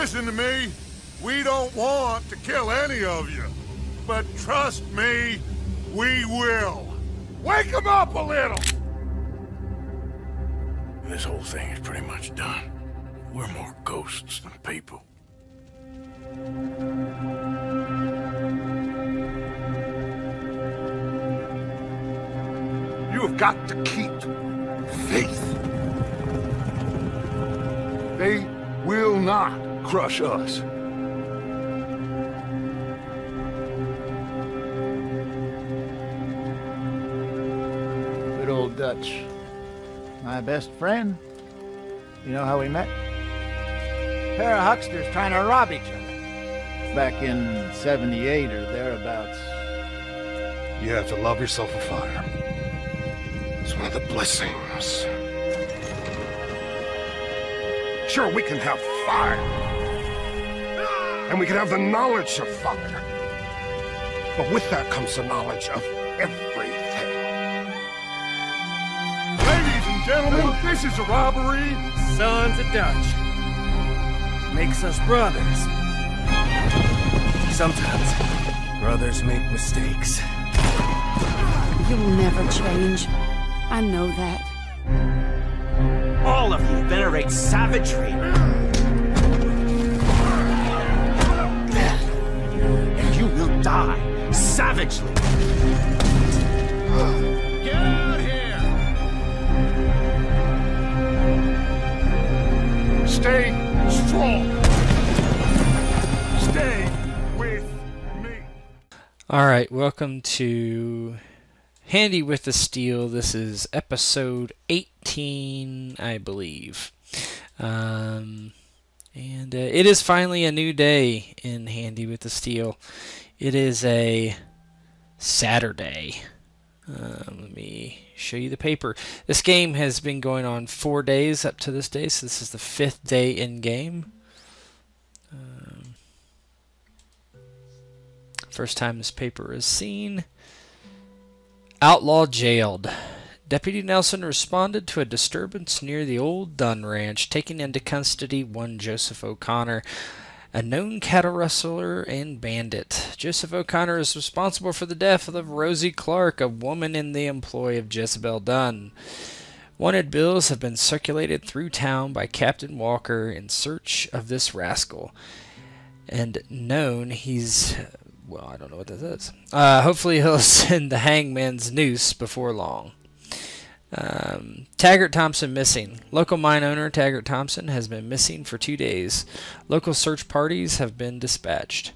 Listen to me. We don't want to kill any of you. But trust me, we will. Wake them up a little! This whole thing is pretty much done. We're more ghosts than people. You have got to keep faith. They will not crush us. Good old Dutch. My best friend. You know how we met? pair of hucksters trying to rob each other. Back in 78 or thereabouts. You have to love yourself a fire. It's one of the blessings. Sure, we can have fire. And we can have the knowledge of fire. But with that comes the knowledge of everything. Ladies and gentlemen, this is a robbery. Sons of Dutch. Makes us brothers. Sometimes, brothers make mistakes. You'll never change. I know that. All of you venerate savagery. Die savagely. Get out here! Stay strong. Stay with me. All right, welcome to Handy with the Steel. This is episode 18, I believe. Um, and uh, it is finally a new day in Handy with the Steel. It is a Saturday. Um, let me show you the paper. This game has been going on four days up to this day, so this is the fifth day in game. Um, first time this paper is seen. Outlaw jailed. Deputy Nelson responded to a disturbance near the old Dunn Ranch, taking into custody one Joseph O'Connor, a known cattle rustler and bandit. Joseph O'Connor is responsible for the death of Rosie Clark, a woman in the employ of Jezebel Dunn. Wanted bills have been circulated through town by Captain Walker in search of this rascal. And known he's. Well, I don't know what this is. Uh, hopefully, he'll send the hangman's noose before long. Um, Taggart Thompson missing. Local mine owner Taggart Thompson has been missing for two days. Local search parties have been dispatched.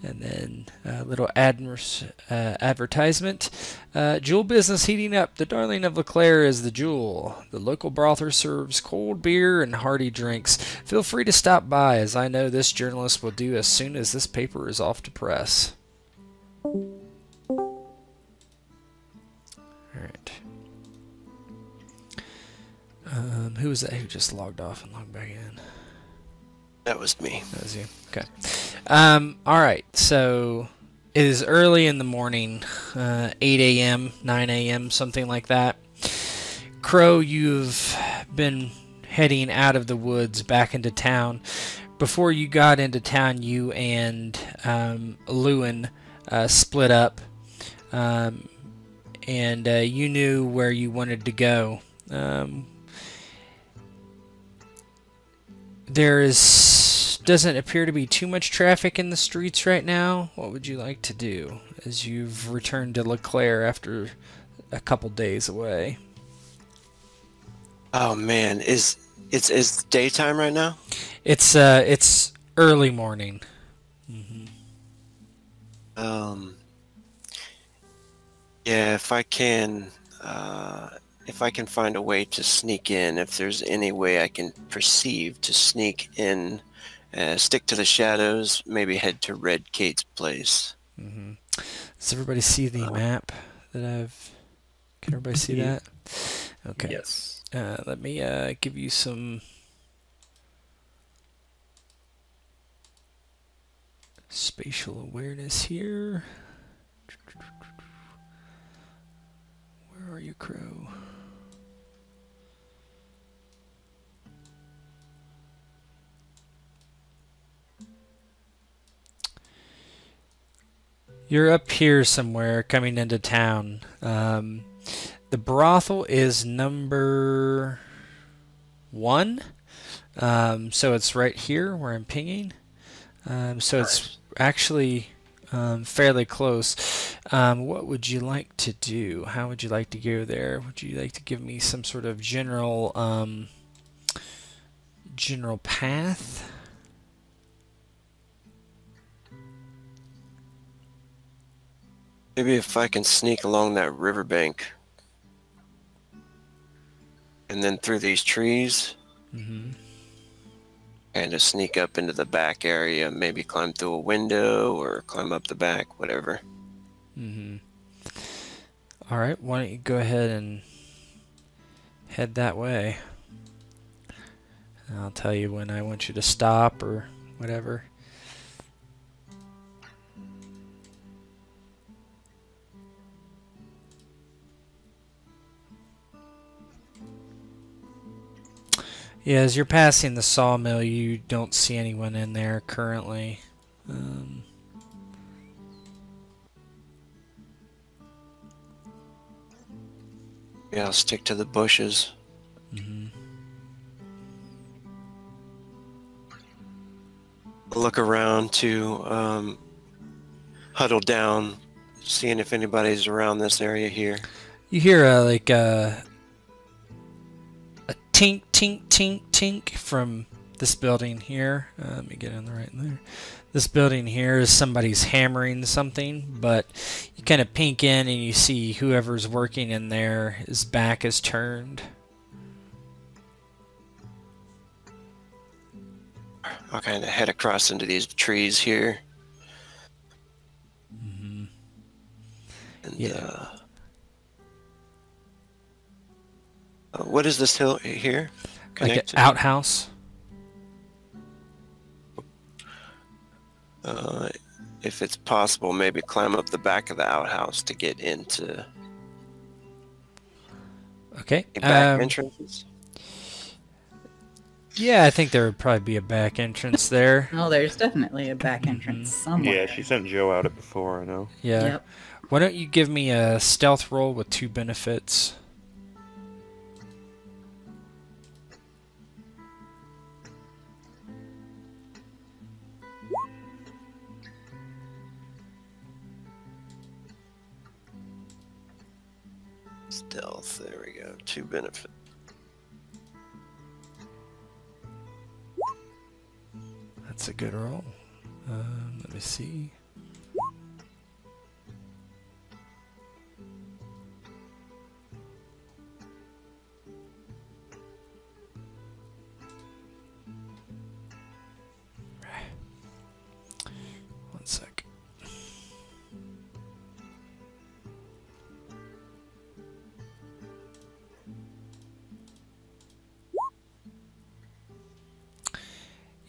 And then a little admers, uh, advertisement. Uh, jewel business heating up. The darling of LeClaire is the jewel. The local brother serves cold beer and hearty drinks. Feel free to stop by, as I know this journalist will do as soon as this paper is off to press. Alright. Um, who was that who just logged off and logged back in? That was me. That was you. Okay. Um, all right. So it is early in the morning, uh, 8 a.m., 9 a.m., something like that. Crow, you've been heading out of the woods back into town. Before you got into town, you and um, Lewin uh, split up, um, and uh, you knew where you wanted to go. Um, there is doesn't appear to be too much traffic in the streets right now. What would you like to do as you've returned to LeClaire after a couple days away? Oh man, is it's is daytime right now? It's uh it's early morning. Um. Yeah, if I can, uh, if I can find a way to sneak in, if there's any way I can perceive to sneak in, uh, stick to the shadows, maybe head to Red Kate's place. hmm Does everybody see the map that I've? Can everybody see Yeah. that? Okay. Yes. Uh, let me uh, give you some spatial awareness here. Where are you, Crow? You're up here somewhere coming into town. Um, the brothel is number one. Um, so it's right here where I'm pinging. Um, so it's actually um, fairly close. Um, what would you like to do? How would you like to go there? Would you like to give me some sort of general um, general path? Maybe if I can sneak along that riverbank and then through these trees Mm-hmm. and to sneak up into the back area, maybe climb through a window or climb up the back, whatever. Mm-hmm. All right. Why don't you go ahead and head that way? And I'll tell you when I want you to stop or whatever. Yeah, as you're passing the sawmill, you don't see anyone in there currently. Um, Yeah, I'll stick to the bushes. mhm. Look around to um, huddle down, seeing if anybody's around this area here. You hear a like a a tink tink tink tink from this building here. Uh, let me get in the right there. This building here is somebody's hammering something, but you kind of peek in and you see whoever's working in there, his back is turned. I'll kind of head across into these trees here. hmm And, Yeah. uh, what is this hill here? Like an outhouse. Uh, if it's possible, maybe climb up the back of the outhouse to get into Okay. back um, entrances. yeah, I think there would probably be a back entrance there. Oh, there's definitely a back entrance somewhere. Yeah, she sent Joe out it before, I know. Yeah. Yep. Why don't you give me a stealth roll with two benefits? Two benefit. That's a good roll. Um, let me see.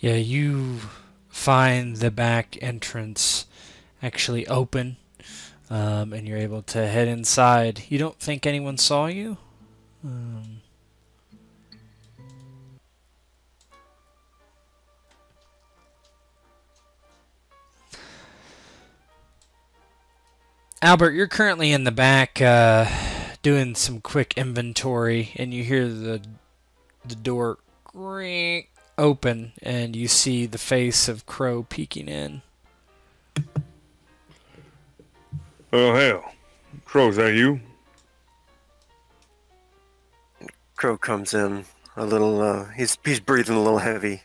Yeah, you find the back entrance actually open, um, and you're able to head inside. You don't think anyone saw you? Um, Albert, you're currently in the back uh, doing some quick inventory, and you hear the the door ring open, and you see the face of Crow peeking in. Oh, hell. Crow, is that you? Crow comes in a little. Uh, he's he's breathing a little heavy,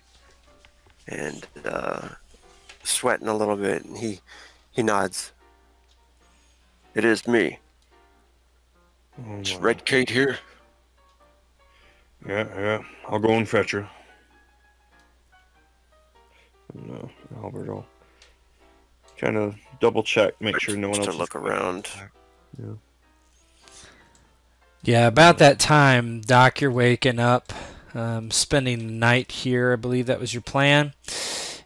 and uh, sweating a little bit. And he he nods. It is me. Oh, It's. Red Kate here. Yeah, yeah. I'll go and fetch her. No, Albert, I'll kind of double check, make sure no one else to is look around. Yeah. Yeah, about that time, Doc, you're waking up, um, spending the night here. I believe that was your plan.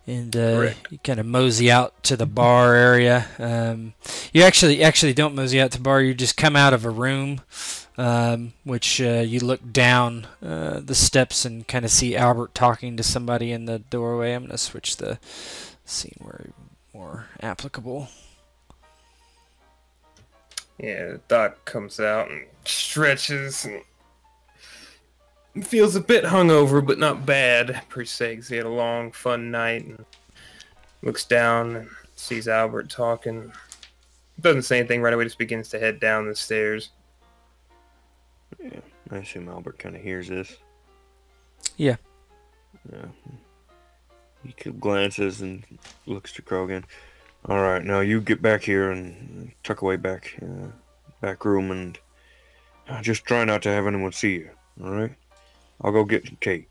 And uh, you kind of mosey out to the bar area. Um, you actually actually don't mosey out to the bar. You just come out of a room, um, which uh, you look down uh, the steps and kind of see Albert talking to somebody in the doorway. I'm gonna switch the scene where more applicable. Yeah, Doc comes out and stretches and feels a bit hungover, but not bad per se, 'cause he had a long, fun night. And looks down and sees Albert talking. Doesn't say anything right away, just begins to head down the stairs. Yeah, I assume Albert kind of hears this. Yeah. Yeah. He glances and looks to Krogan. All right, now you get back here and tuck away back, uh, back room, and uh, just try not to have anyone see you. All right. I'll go get Kate.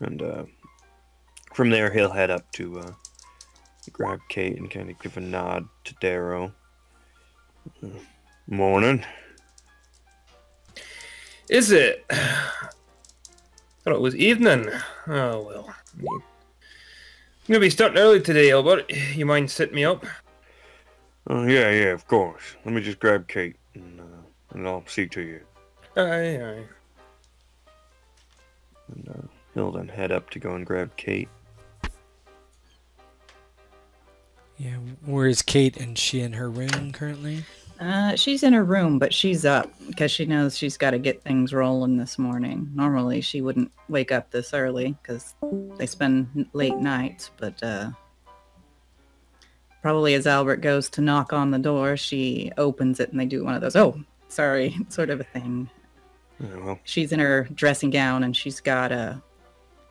And uh, from there, he'll head up to uh, grab Kate and kind of give a nod to Darrow. Morning. Is it? Thought it was evening. Oh well. I'm gonna be starting early today, Albert. You mind setting me up? Oh, yeah, yeah, of course. Let me just grab Kate and, uh, and I'll see to you. Aye, aye. And uh, he'll then head up to go and grab Kate. Yeah. Where is Kate? And she in her room currently? Uh, she's in her room, but she's up because she knows she's got to get things rolling this morning. Normally, she wouldn't wake up this early because they spend late nights. But uh, probably as Albert goes to knock on the door, she opens it and they do one of those, oh, sorry, sort of a thing. Yeah, well, She's in her dressing gown and she's got a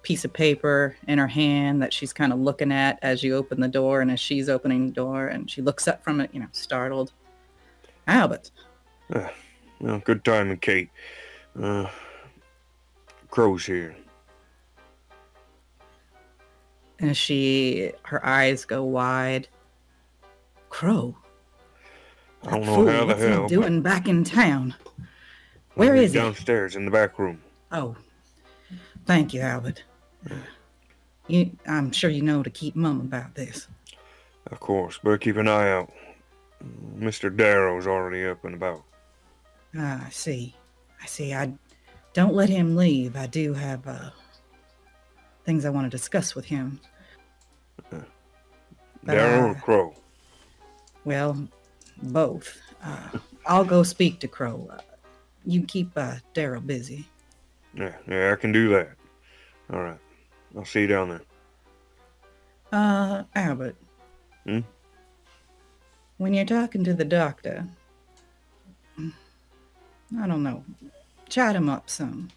piece of paper in her hand that she's kind of looking at as you open the door and as she's opening the door and she looks up from it, you know, startled. Albert, well, good timing, Kate. Uh, Crow's here. and she her eyes go wide. Crow, I don't know fool, how the what's he hell. but doing back in town? Where is he? Downstairs in the back room. Oh, thank you, Albert. You, I'm sure you know to keep mum about this. Of course, but keep an eye out. Mr. Darrow's already up and about. Ah, I see. I see. I don't let him leave. I do have uh, things I want to discuss with him. But, Darrow uh, or Crow? Well, both. Uh, I'll go speak to Crow. Uh, you keep uh, Darrow busy. Yeah, yeah, I can do that. All right. I'll see you down there. Uh, Albert. Hmm? When you're talking to the doctor, I don't know, chat him up some.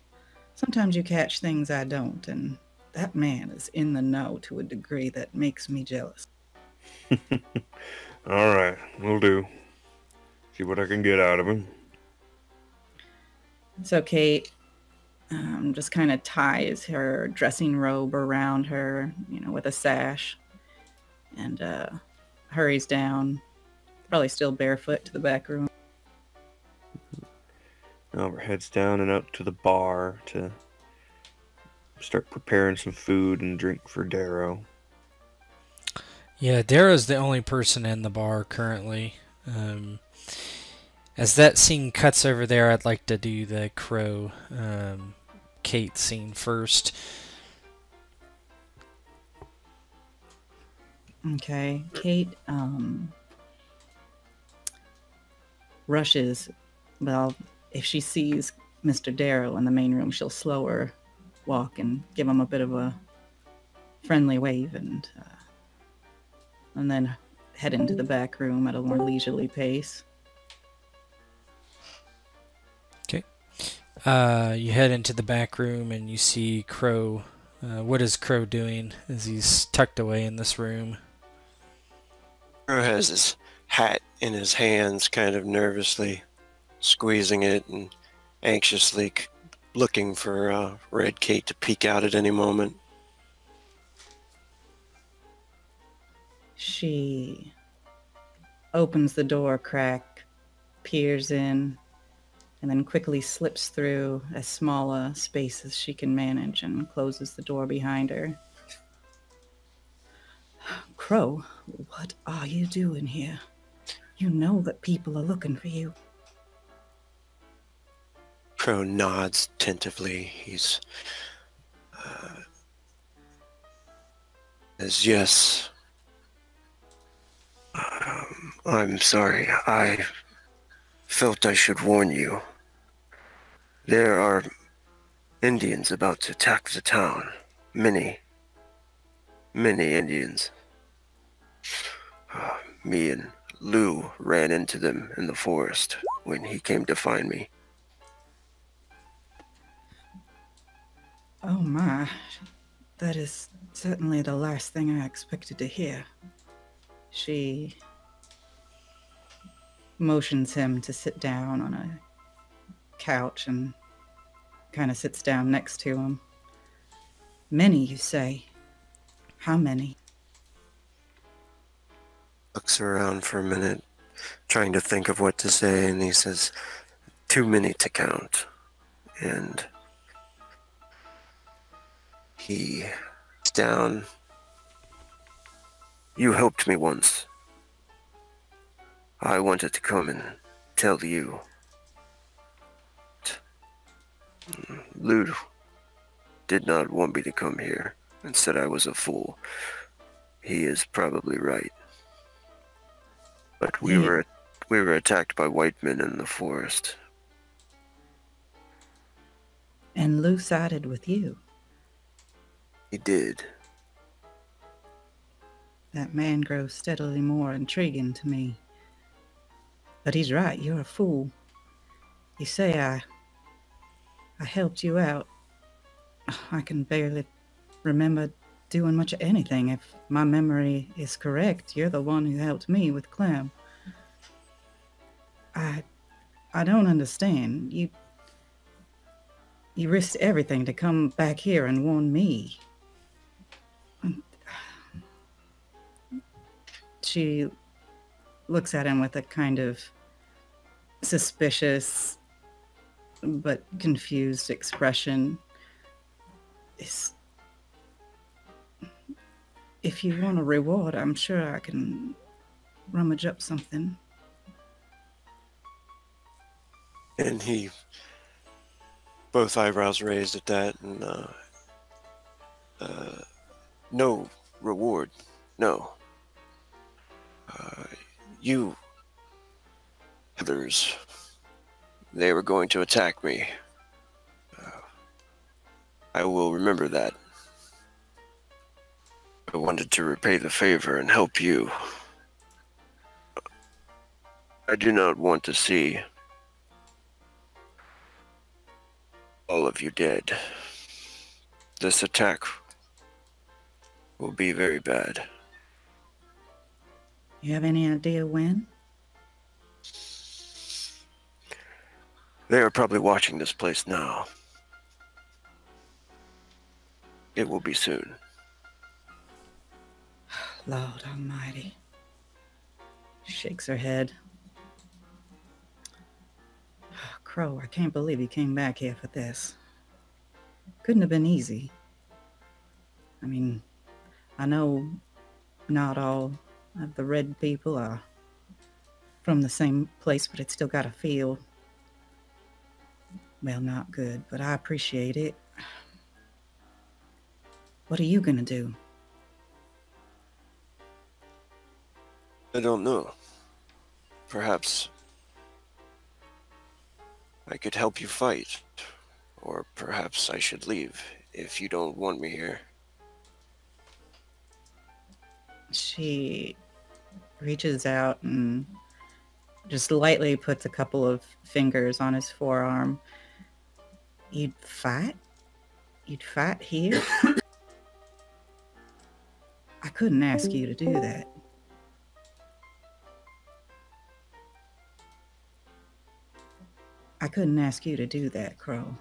Sometimes you catch things I don't, and that man is in the know to a degree that makes me jealous. All right, we'll do. See what I can get out of him. So Kate um, just kind of ties her dressing robe around her, you know, with a sash, and uh, hurries down, probably still barefoot, to the back room. Albert heads down and out to the bar to start preparing some food and drink for Darrow. Yeah, Darrow's the only person in the bar currently. Um, as that scene cuts over there, I'd like to do the Crow um, Kate scene first. Okay, Kate um, rushes. Well, if she sees Mr. Darrow in the main room, she'll slow her walk and give him a bit of a friendly wave, and uh, and then head into the back room at a more leisurely pace. Uh, you head into the back room and you see Crow. Uh, what is Crow doing as he's tucked away in this room? Crow has his hat in his hands, kind of nervously squeezing it and anxiously looking for uh, Red Kate to peek out at any moment. She opens the door crack, peers in, and then quickly slips through as small a space as she can manage and closes the door behind her. Crow, what are you doing here? You know that people are looking for you. Crow nods tentatively. He's uh, says, "Yes, I'm sorry. I felt I should warn you. There are Indians about to attack the town. Many, many Indians. Uh, me and Lou ran into them in the forest when he came to find me. Oh my. That is certainly the last thing I expected to hear. She motions him to sit down on a couch and kind of sits down next to him. Many, you say? How many? Looks around for a minute, trying to think of what to say, and he says, Too many to count. And he down. You helped me once. I wanted to come and tell you. Lou did not want me to come here and said I was a fool. He is probably right. But we Yeah. were we were attacked by white men in the forest. And Lou sided with you. He did. That man grows steadily more intriguing to me. But he's right, you're a fool. You say I I helped you out. I can barely remember doing much of anything. If my memory is correct, you're the one who helped me with Clem. I I don't understand. You you risked everything to come back here and warn me. She looks at him with a kind of suspicious but confused expression. Is if you want a reward, I'm sure I can rummage up something. And he both eyebrows raised at that and uh uh no reward. No. Uh you others they were going to attack me. Uh, I will remember that. I wanted to repay the favor and help you. I do not want to see all of you dead. This attack will be very bad. You have any idea when? They are probably watching this place now. It will be soon. Lord Almighty. Shakes her head. Crow, I can't believe you came back here for this. Couldn't have been easy. I mean, I know not all of the red people are from the same place, but it's still got a feel. Well, not good, but I appreciate it. What are you gonna do? I don't know. Perhaps I could help you fight. Or perhaps I should leave if you don't want me here. she reaches out and just lightly puts a couple of fingers on his forearm. You'd fight? You'd fight here? I couldn't ask you to do that. I couldn't ask you to do that, Crow.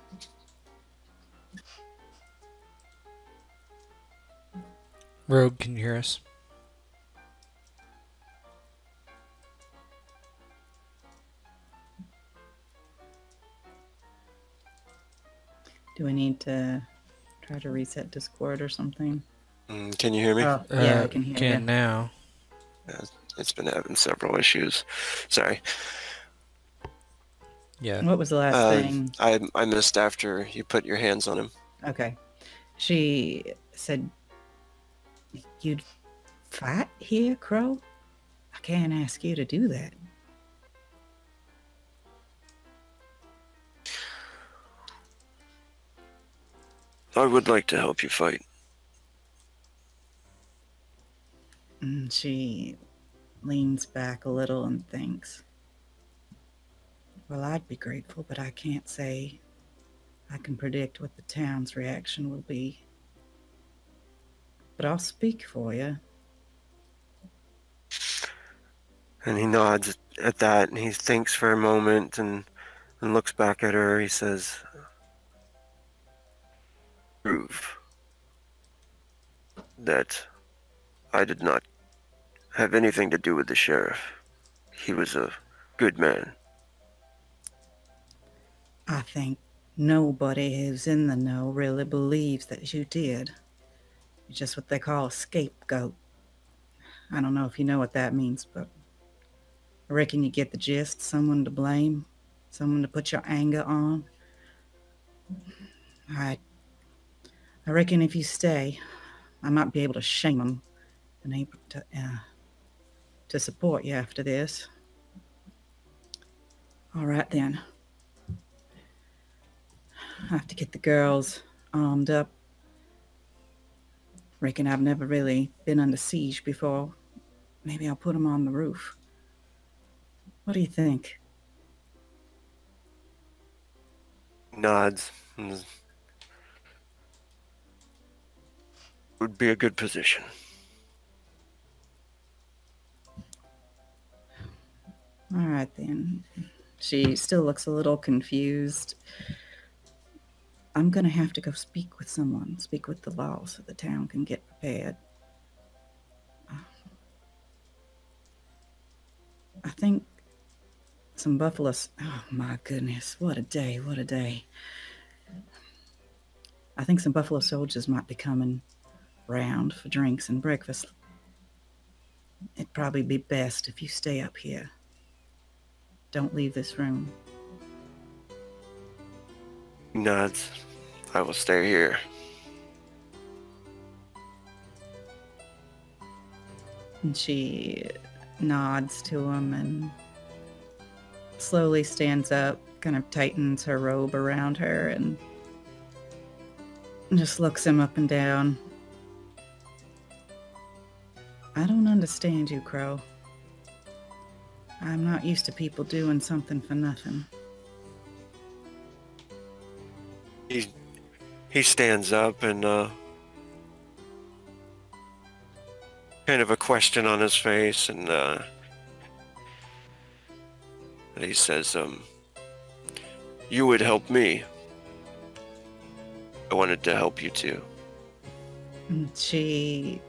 Rogue, can you hear us? Do we need to try to reset Discord or something? Mm, can you hear me? Oh, yeah, I Uh, can hear Can you. now. It's been having several issues. Sorry. Yeah. What was the last Uh, thing? I I missed after you put your hands on him. Okay. She said, You'd fight here, Crow? I can't ask you to do that. I would like to help you fight. And she leans back a little and thinks, Well, I'd be grateful, but I can't say I can predict what the town's reaction will be. But I'll speak for you. And he nods at that and he thinks for a moment and, and looks back at her. He says, Prove that I did not have anything to do with the sheriff. He was a good man. I think nobody who's in the know really believes that you did. You're just what they call a scapegoat. I don't know if you know what that means, but I reckon you get the gist. Someone to blame, someone to put your anger on. I, I reckon if you stay, I might be able to shame them and able to, uh, to support you after this. All right then. I have to get the girls armed up. Reckon I've never really been under siege before. Maybe I'll put them on the roof. What do you think? Nods. Would be a good position. All right then. She still looks a little confused. I'm gonna have to go speak with someone, speak with the law so the town can get prepared. I think some buffalo. Oh my goodness, what a day, what a day. I think some buffalo soldiers might be coming round for drinks and breakfast. It'd probably be best if you stay up here. Don't leave this room. Nods. I will stay here. And she nods to him and slowly stands up, kind of tightens her robe around her, and just looks him up and down. I don't understand you, Crow. I'm not used to people doing something for nothing. He he stands up and uh kind of a question on his face and uh he says, um you would help me. I wanted to help you too. She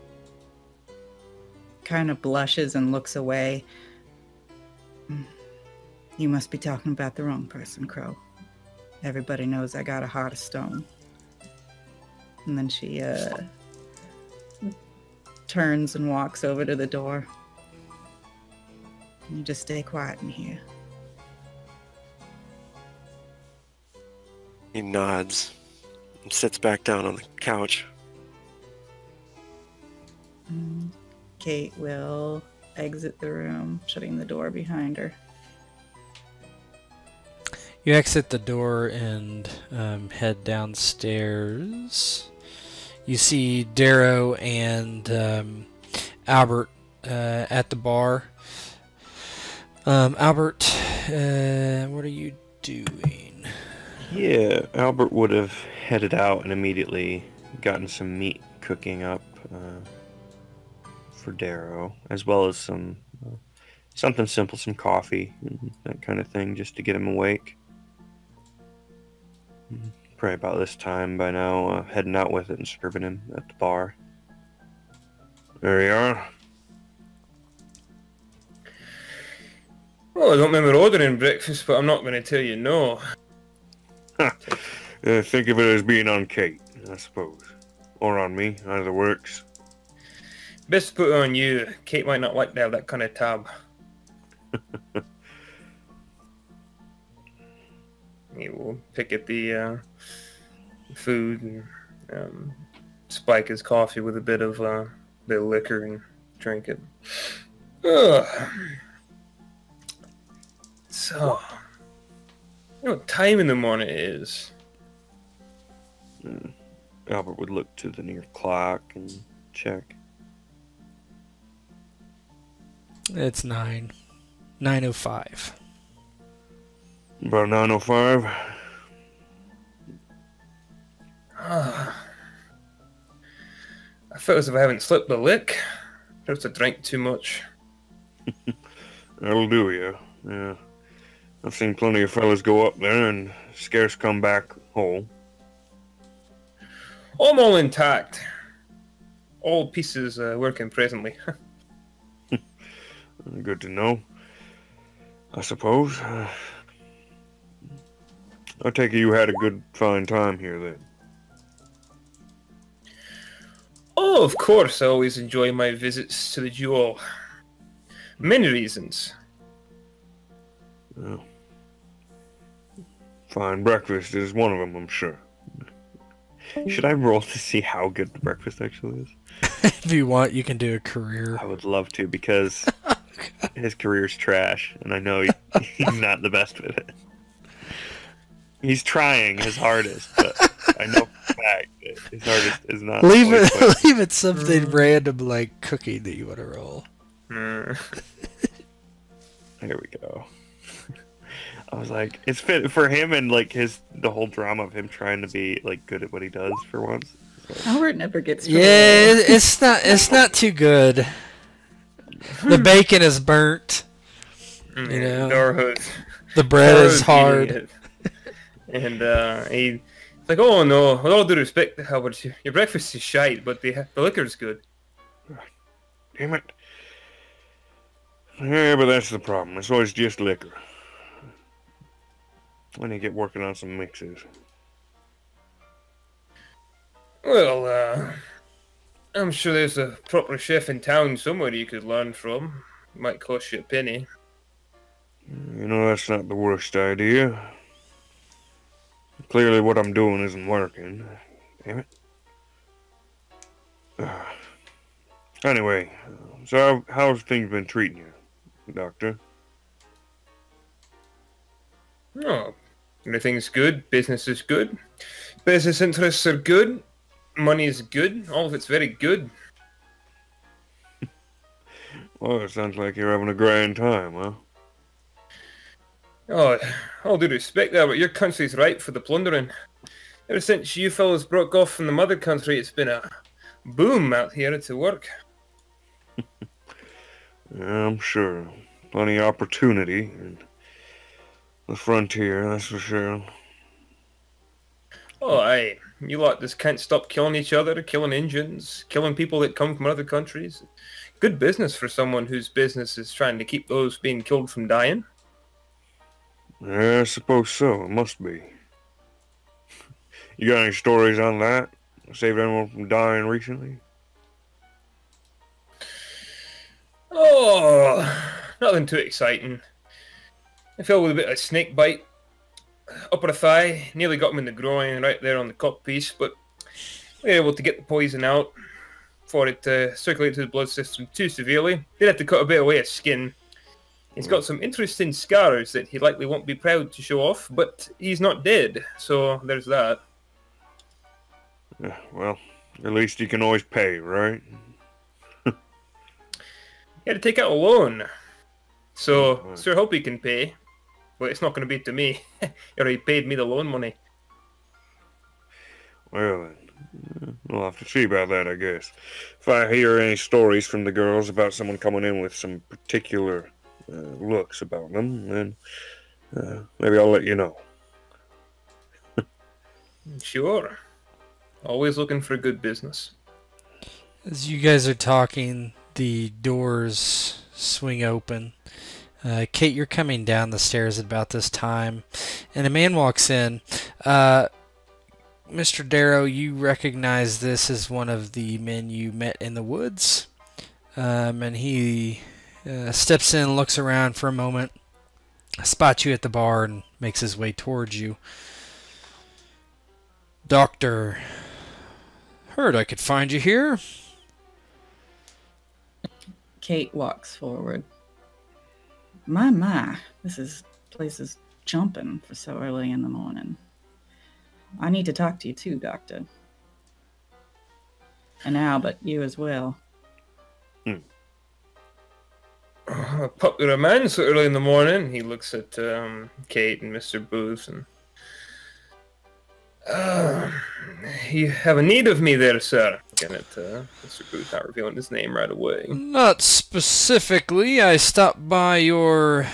kind of blushes and looks away. "Mm, You must be talking about the wrong person, Crow. Everybody knows I got a heart of stone. And then she uh, turns and walks over to the door. You just stay quiet in here. He nods and sits back down on the couch. And Kate will exit the room, shutting the door behind her. You exit the door and um, head downstairs. You see Darrow and um, Albert uh, at the bar. Um, Albert, uh, what are you doing? Yeah, Albert would have headed out and immediately gotten some meat cooking up uh, for Darrow, as well as some uh, something simple, some coffee, and that kind of thing, just to get him awake. Probably about this time by now, uh, heading out with it and serving him at the bar. There you are. Well, I don't remember ordering breakfast, but I'm not going to tell you no. Uh, think of it as being on Kate, I suppose. Or on me, either works. Best put it on you. Kate might not like to have that kind of tab. he will pick at the uh, food and um, spike his coffee with a bit of uh, bit of liquor and drink it. Ugh. So, you know what time in the morning it is? Albert would look to the near clock and check. It's nine. Nine oh five. About 9.05. Ah. I feel as if I haven't slept a lick. Perhaps I drank too much. That'll do you. Yeah. I've seen plenty of fellas go up there and scarce come back whole. I'm all intact. All pieces uh, working presently. Good to know. I suppose. Uh, I take it you had a good, fine time here then. oh, of course, I always enjoy my visits to the jewel. Many reasons. Well, fine breakfast is one of them, I'm sure. Should I roll to see how good the breakfast actually is? if you want, you can do a career. I would love to because his career's trash, and I know he, he's not the best with it. He's trying his hardest, but I know for a fact that his hardest is not. Leave it. quite- leave it something mm. random like cooking that you want to roll. Mm. There we go. I was like, it's fit for him and like his the whole drama of him trying to be like good at what he does for once. Albert never gets. to Yeah, it's not. It's not too good. The bacon is burnt. You know. Norhood. The bread is hard. And uh, he, it's like, oh no, with all due respect, Albert, your, your breakfast is shite, but the the liquor's good. Damn it. Yeah, but that's the problem. It's always just liquor. When you get working on some mixes. Well, uh, I'm sure there's a proper chef in town somewhere you could learn from. Might cost you a penny. You know, that's not the worst idea. Clearly, what I'm doing isn't working. Damn it. Anyway, so how's things been treating you, Doctor? Oh, everything's good. Business is good. Business interests are good. Money is good. All of it's very good. Well, it sounds like you're having a grand time, huh? Oh, all due respect, there, but your country's ripe for the plundering. Ever since you fellows broke off from the mother country, it's been a boom out here to work. Yeah, I'm sure. Plenty of opportunity and the frontier, that's for sure. Oh, aye. You lot just can't stop killing each other, killing Indians, killing people that come from other countries. Good business for someone whose business is trying to keep those being killed from dying. Yeah, I suppose so. It must be. You got any stories on that? Saved anyone from dying recently? Oh, nothing too exciting. I fell with a bit of snake bite. Upper thigh, nearly got him in the groin, right there on the cup piece, but we were able to get the poison out for it to circulate to the blood system too severely. Did have to cut a bit away of skin. He's got some interesting scars that he likely won't be proud to show off, but he's not dead, so there's that. Yeah, well, at least you can always pay, right? He had to take out a loan. So, Right. sure hope he can pay. But it's not going to be to me. he already paid me the loan money. Well, then, we'll have to see about that, I guess. If I hear any stories from the girls about someone coming in with some particular uh, looks about them, then uh, maybe I'll let you know. Sure. Always looking for good business. As you guys are talking, the doors swing open. Uh, Kate, you're coming down the stairs at about this time, and a man walks in. Uh, Mr. Darrow, you recognize this as one of the men you met in the woods. Um, and he uh, steps in, looks around for a moment, spots you at the bar, and makes his way towards you. Doctor, heard I could find you here. Kate walks forward. My, my, this is place is jumping for so early in the morning. I need to talk to you too, Doctor. And Albert, you as well. A popular man so early in the morning. He looks at um, Kate and Mr. Booth and. Uh, you have a need of me there, sir. Looking at uh, Mr. Booth, not revealing his name right away. Not specifically. I stopped by your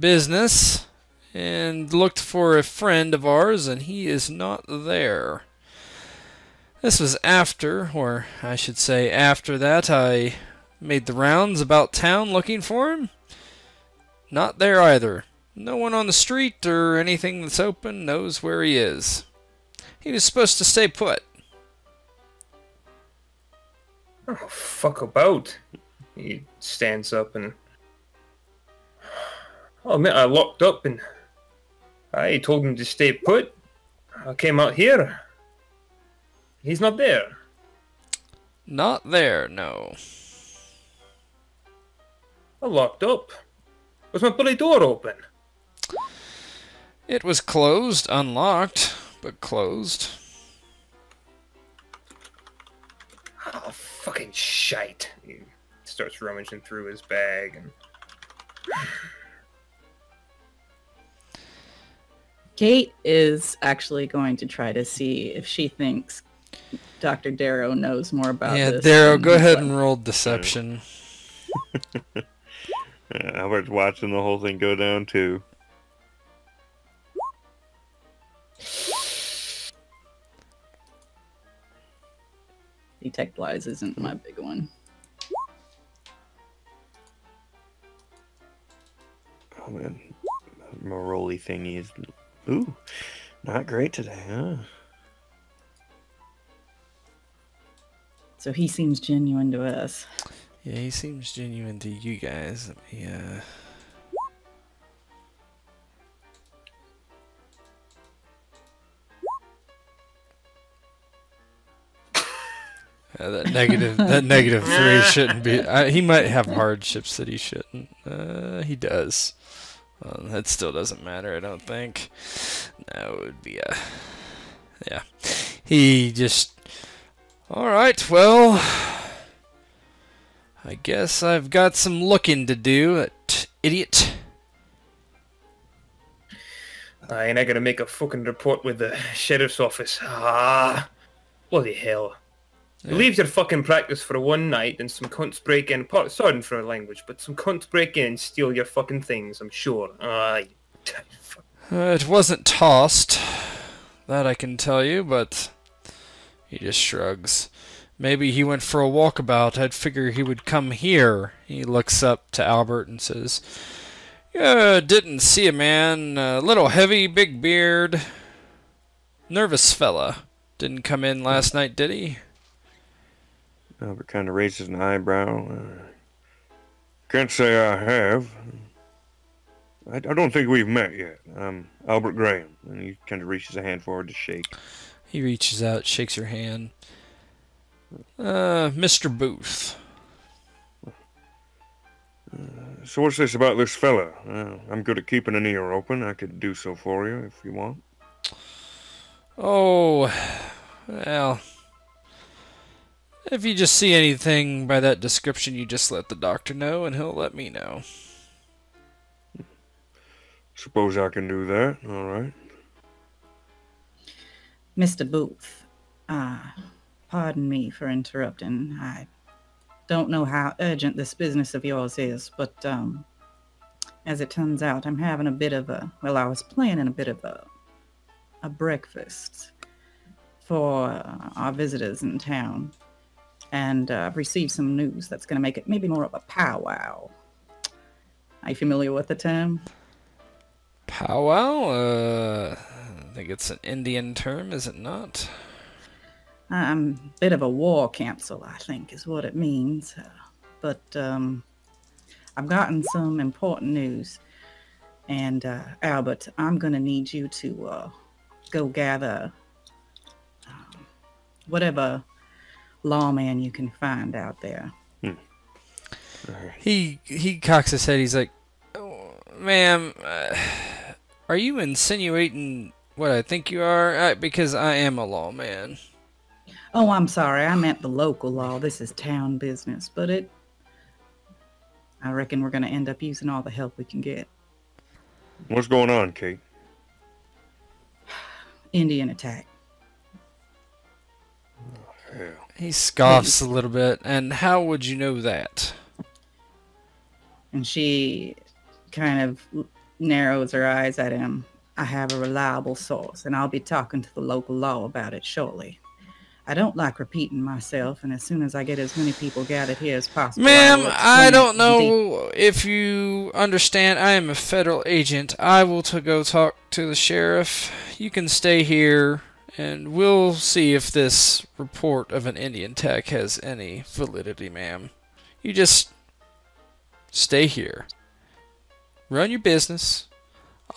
business and looked for a friend of ours, and he is not there. This was after, or I should say, after that, I made the rounds about town looking for him. Not there either. No one on the street or anything that's open knows where he is. He was supposed to stay put. Oh, fuck about. He stands up and. Oh man, I locked up and I told him to stay put. I came out here. He's not there. Not there, no. I locked up. Was my bloody door open? It was closed, unlocked, but closed. Oh, fucking shite. He starts rummaging through his bag and. Kate is actually going to try to see if she thinks Dr. Darrow knows more about yeah, this. Yeah, Darrow, go ahead letting- and roll deception. Yeah, Albert's watching the whole thing go down too. Detect lies isn't my big one. Oh man, my roly thingy is ooh, not great today, huh? So he seems genuine to us. Yeah, he seems genuine to you guys. Let me, uh... Uh, that negative, that negative three shouldn't be. Uh, he might have hardships that he shouldn't. Uh, he does. Well, that still doesn't matter. I don't think. No, it would be a. Yeah, he just. All right. Well, I guess I've got some looking to do. That idiot. I ain't I gotta make a fucking report with the sheriff's office. Ah, bloody hell. You leave your fucking practice for one night and some cunts break in. Sorry for language, but some cunts break in and steal your fucking things, I'm sure. Uh, it wasn't tossed. That I can tell you, but he just shrugs. Maybe he went for a walkabout. I'd figure he would come here. He looks up to Albert and says, Yeah, didn't see a man. A little heavy, big beard. Nervous fella. Didn't come in last night, did he? Albert kind of raises an eyebrow. Uh, can't say I have. I, I don't think we've met yet. I'm Albert Graham, and he kind of reaches a hand forward to shake. He reaches out, shakes your hand. Uh, Mr. Booth. So what's this about this fella? Uh, I'm good at keeping an ear open. I could do so for you if you want. Oh, well. If you just see anything by that description, you just let the doctor know, and he'll let me know. Suppose I can do that. All right. Mr. Booth, uh, pardon me for interrupting. I don't know how urgent this business of yours is, but um, as it turns out, I'm having a bit of a well, I was planning a bit of a a breakfast for uh, our visitors in town, and uh, I've received some news that's going to make it maybe more of a powwow. Are you familiar with the term? Powwow? Uh, I think it's an Indian term, is it not? Um, bit of a war council, I think, is what it means. Uh, but um, I've gotten some important news, and uh, Albert, I'm gonna need you to uh, go gather um, whatever lawman you can find out there. He he cocks his head. He's like, "Oh, "Ma'am, uh, are you insinuating what I think you are? Uh, because I am a lawman." Oh, I'm sorry. I meant the local law. This is town business, but it. I reckon we're going to end up using all the help we can get. What's going on, Kate? Indian attack. Hell. He scoffs a little bit. And how would you know that? And she kind of narrows her eyes at him. I have a reliable source, and I'll be talking to the local law about it shortly. I don't like repeating myself, and as soon as I get as many people gathered here as possible, Ma'am, will I don't know if you understand. I am a federal agent. I will to go talk to the sheriff. You can stay here, and we'll see if this report of an Indian tech has any validity, ma'am. You just stay here. Run your business.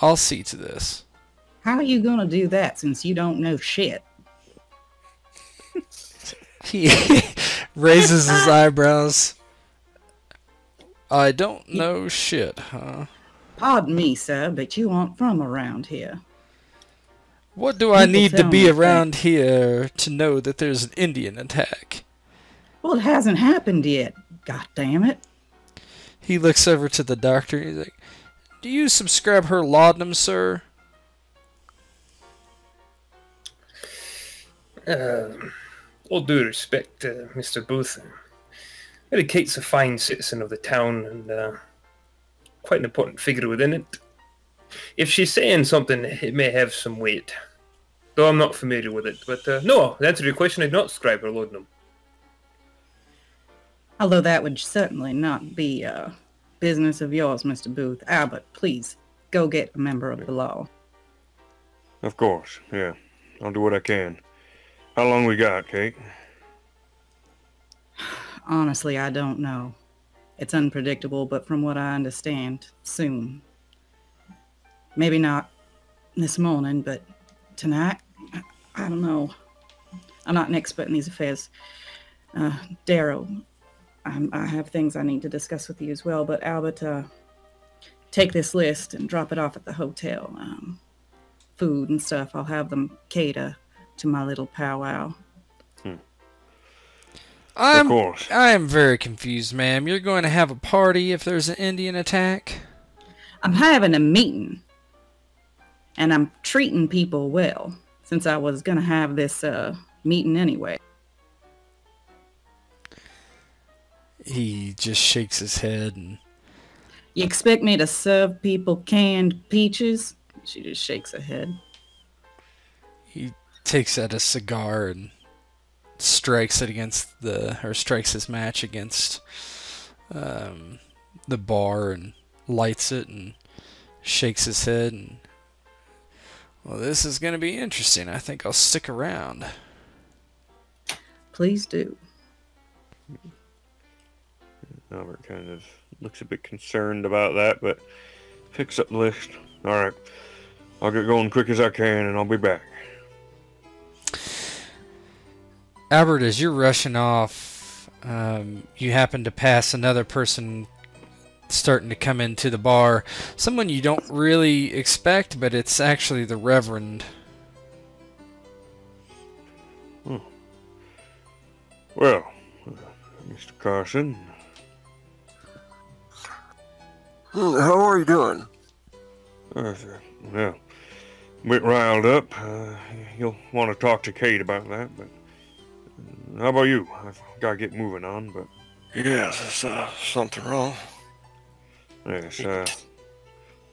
I'll see to this. How are you going to do that since you don't know shit? He raises his eyebrows. I don't know shit, huh? Pardon me, sir, but you aren't from around here. What do I need to tell be me that- around here to know that there's an Indian attack? Well, it hasn't happened yet. God damn it. He looks over to the doctor. He's like, "Do you subscribe her laudanum, sir?" Um, all due respect, uh, Mr. Booth. Lady Kate's a fine citizen of the town and uh, quite an important figure within it. If she's saying something, it may have some weight. Though I'm not familiar with it. But uh, no, the answer to your question, I do not subscribe her laudanum. Although that would certainly not be uh, business of yours, Mr. Booth. Albert, please go get a member of the law. Of course, yeah. I'll do what I can. How long we got, Kate? Honestly, I don't know. It's unpredictable, but from what I understand, soon. Maybe not this morning, but tonight? I- I don't know. I'm not an expert in these affairs. Uh, Darrow, I'm, I have things I need to discuss with you as well, but Albert, uh, take this list and drop it off at the hotel. Um, food and stuff, I'll have them cater to my little powwow. I'm, course. I am very confused, ma'am. You're going to have a party if there's an Indian attack? I'm having a meeting and I'm treating people well since I was going to have this uh, meeting anyway. He just shakes his head and You expect me to serve people canned peaches? She just shakes her head. he takes out a cigar and strikes it against the or strikes his match against um, the bar and lights it and shakes his head and well this is going to be interesting i think i'll stick around Please do. Albert kind of looks a bit concerned about that, but picks up the list. All right. I'll get going quick as I can, and I'll be back. albert as you're rushing off um, you happen to pass another person starting to come into the bar someone you don't really expect but it's actually the reverend Well, uh, Mr. Carson, Hmm, How are you doing? uh, well, a bit riled up. Uh, you'll want to talk to Kate about that, but uh, how about you? I've got to get moving on, but Yes, is uh, something wrong? Yes, uh,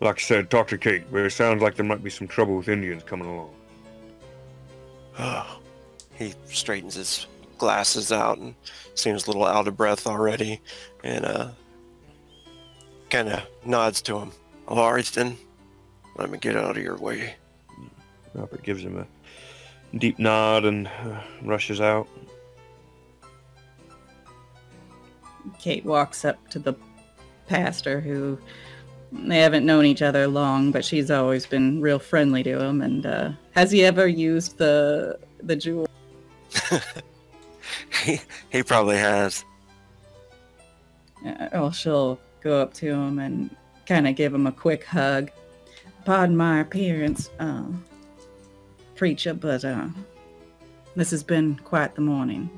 like I said, talk to Kate. But it sounds like there might be some trouble with Indians coming along. Oh. He straightens his glasses out and seems a little out of breath already, and uh, kind of nods to him. All right, then. Let me get out of your way. Robert gives him a deep nod and uh, rushes out. Kate walks up to the pastor who they haven't known each other long, but she's always been real friendly to him. And uh, has he ever used the the jewel? he, he probably has. Uh, well, she'll go up to him and kind of give him a quick hug. Pardon my appearance, uh, preacher, but uh, this has been quite the morning.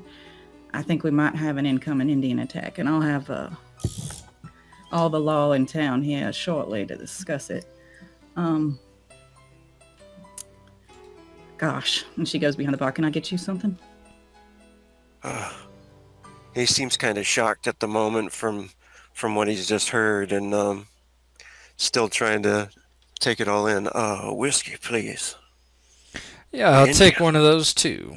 I think we might have an incoming Indian attack, and I'll have uh, all the law in town here shortly to discuss it. Um, gosh, and she goes behind the bar. Can I get you something? Uh, he seems kind of shocked at the moment from from what he's just heard, and um, still trying to take it all in. Uh, whiskey, please. Yeah, I'll India. take one of those too.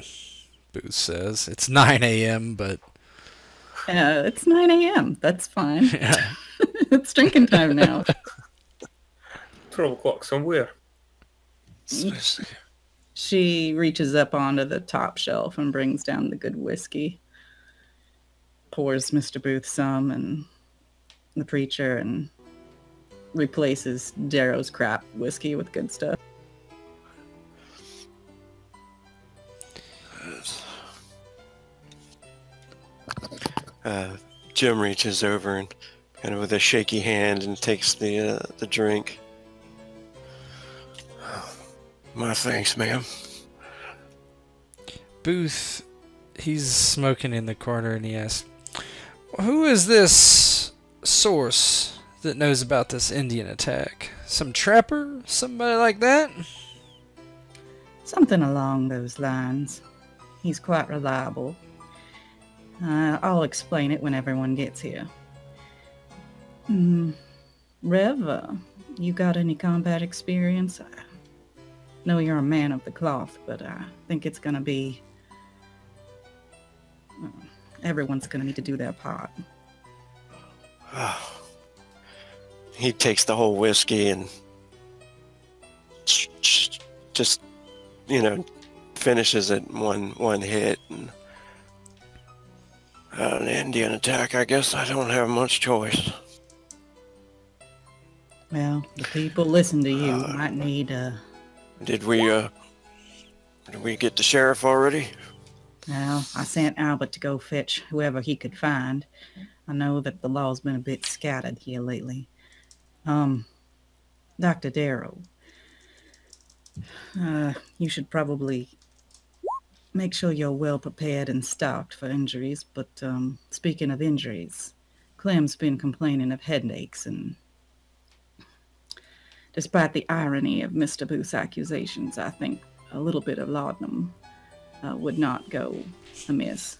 Booth says it's 9 a.m., but Uh, it's 9 a.m. That's fine. yeah. it's drinking time now. 12 o'clock somewhere. Whiskey. She reaches up onto the top shelf and brings down the good whiskey. Pours Mr. Booth some and the preacher and replaces Darrow's crap whiskey with good stuff. Uh, Jim reaches over and kind of with a shaky hand and takes the uh, the drink. My thanks, ma'am. Booth, he's smoking in the corner and he asks, Who is this source that knows about this Indian attack? Some trapper? Somebody like that? Something along those lines. He's quite reliable. Uh, I'll explain it when everyone gets here. Mm, Rev, uh, you got any combat experience? I know you're a man of the cloth, but I think it's gonna be. well, everyone's gonna need to do their part. he takes the whole whiskey and just you know finishes it one one hit and uh, an Indian attack. I guess I don't have much choice. Well, the people listen to you Uh, might need uh Did we uh did we get the sheriff already? Well, I sent Albert to go fetch whoever he could find. I know that the law's been a bit scattered here lately. Um, Dr. Darrow, uh, you should probably make sure you're well prepared and stocked for injuries. But um, speaking of injuries, Clem's been complaining of headaches, and despite the irony of Mr. Booth's accusations, I think a little bit of laudanum uh, would not go amiss.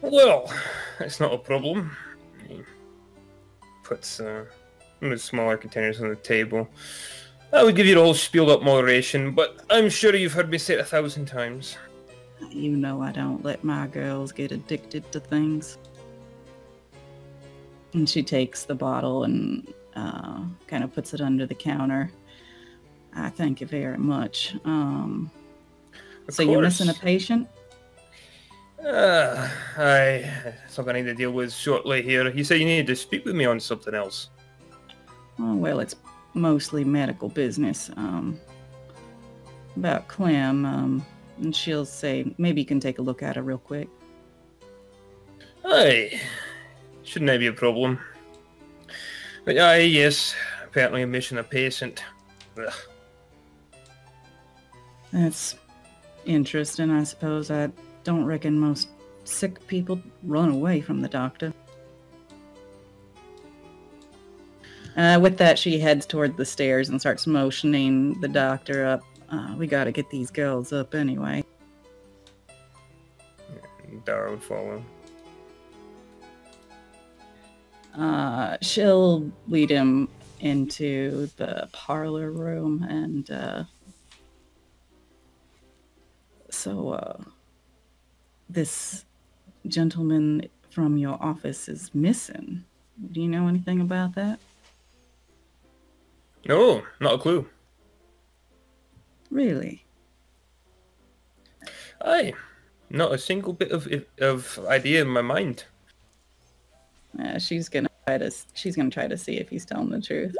Well, that's not a problem. He puts uh, one of the smaller containers on the table. I would give you the whole spieled up moderation, but I'm sure you've heard me say it a thousand times. You know I don't let my girls get addicted to things. And she takes the bottle and uh, kind of puts it under the counter. I thank you very much. Um, so you're missing a patient? Uh, I something I need to deal with shortly here. You said you needed to speak with me on something else. Oh, well, it's mostly medical business. Um, about Clem, um, and she'll say maybe you can take a look at her real quick. Aye, shouldn't that be a problem? But aye, yes, apparently I'm missing a patient. Ugh. That's interesting, I suppose. I don't reckon most sick people run away from the doctor. Uh, with that, she heads toward the stairs and starts motioning the doctor up. Uh, we gotta get these girls up anyway. Darrow would follow. Uh, she'll lead him into the parlor room and uh, so uh, this gentleman from your office is missing do you know anything about that No, not a clue. really Aye, not a single bit of of idea in my mind. Yeah, she's gonna try to. She's gonna try to see if he's telling the truth.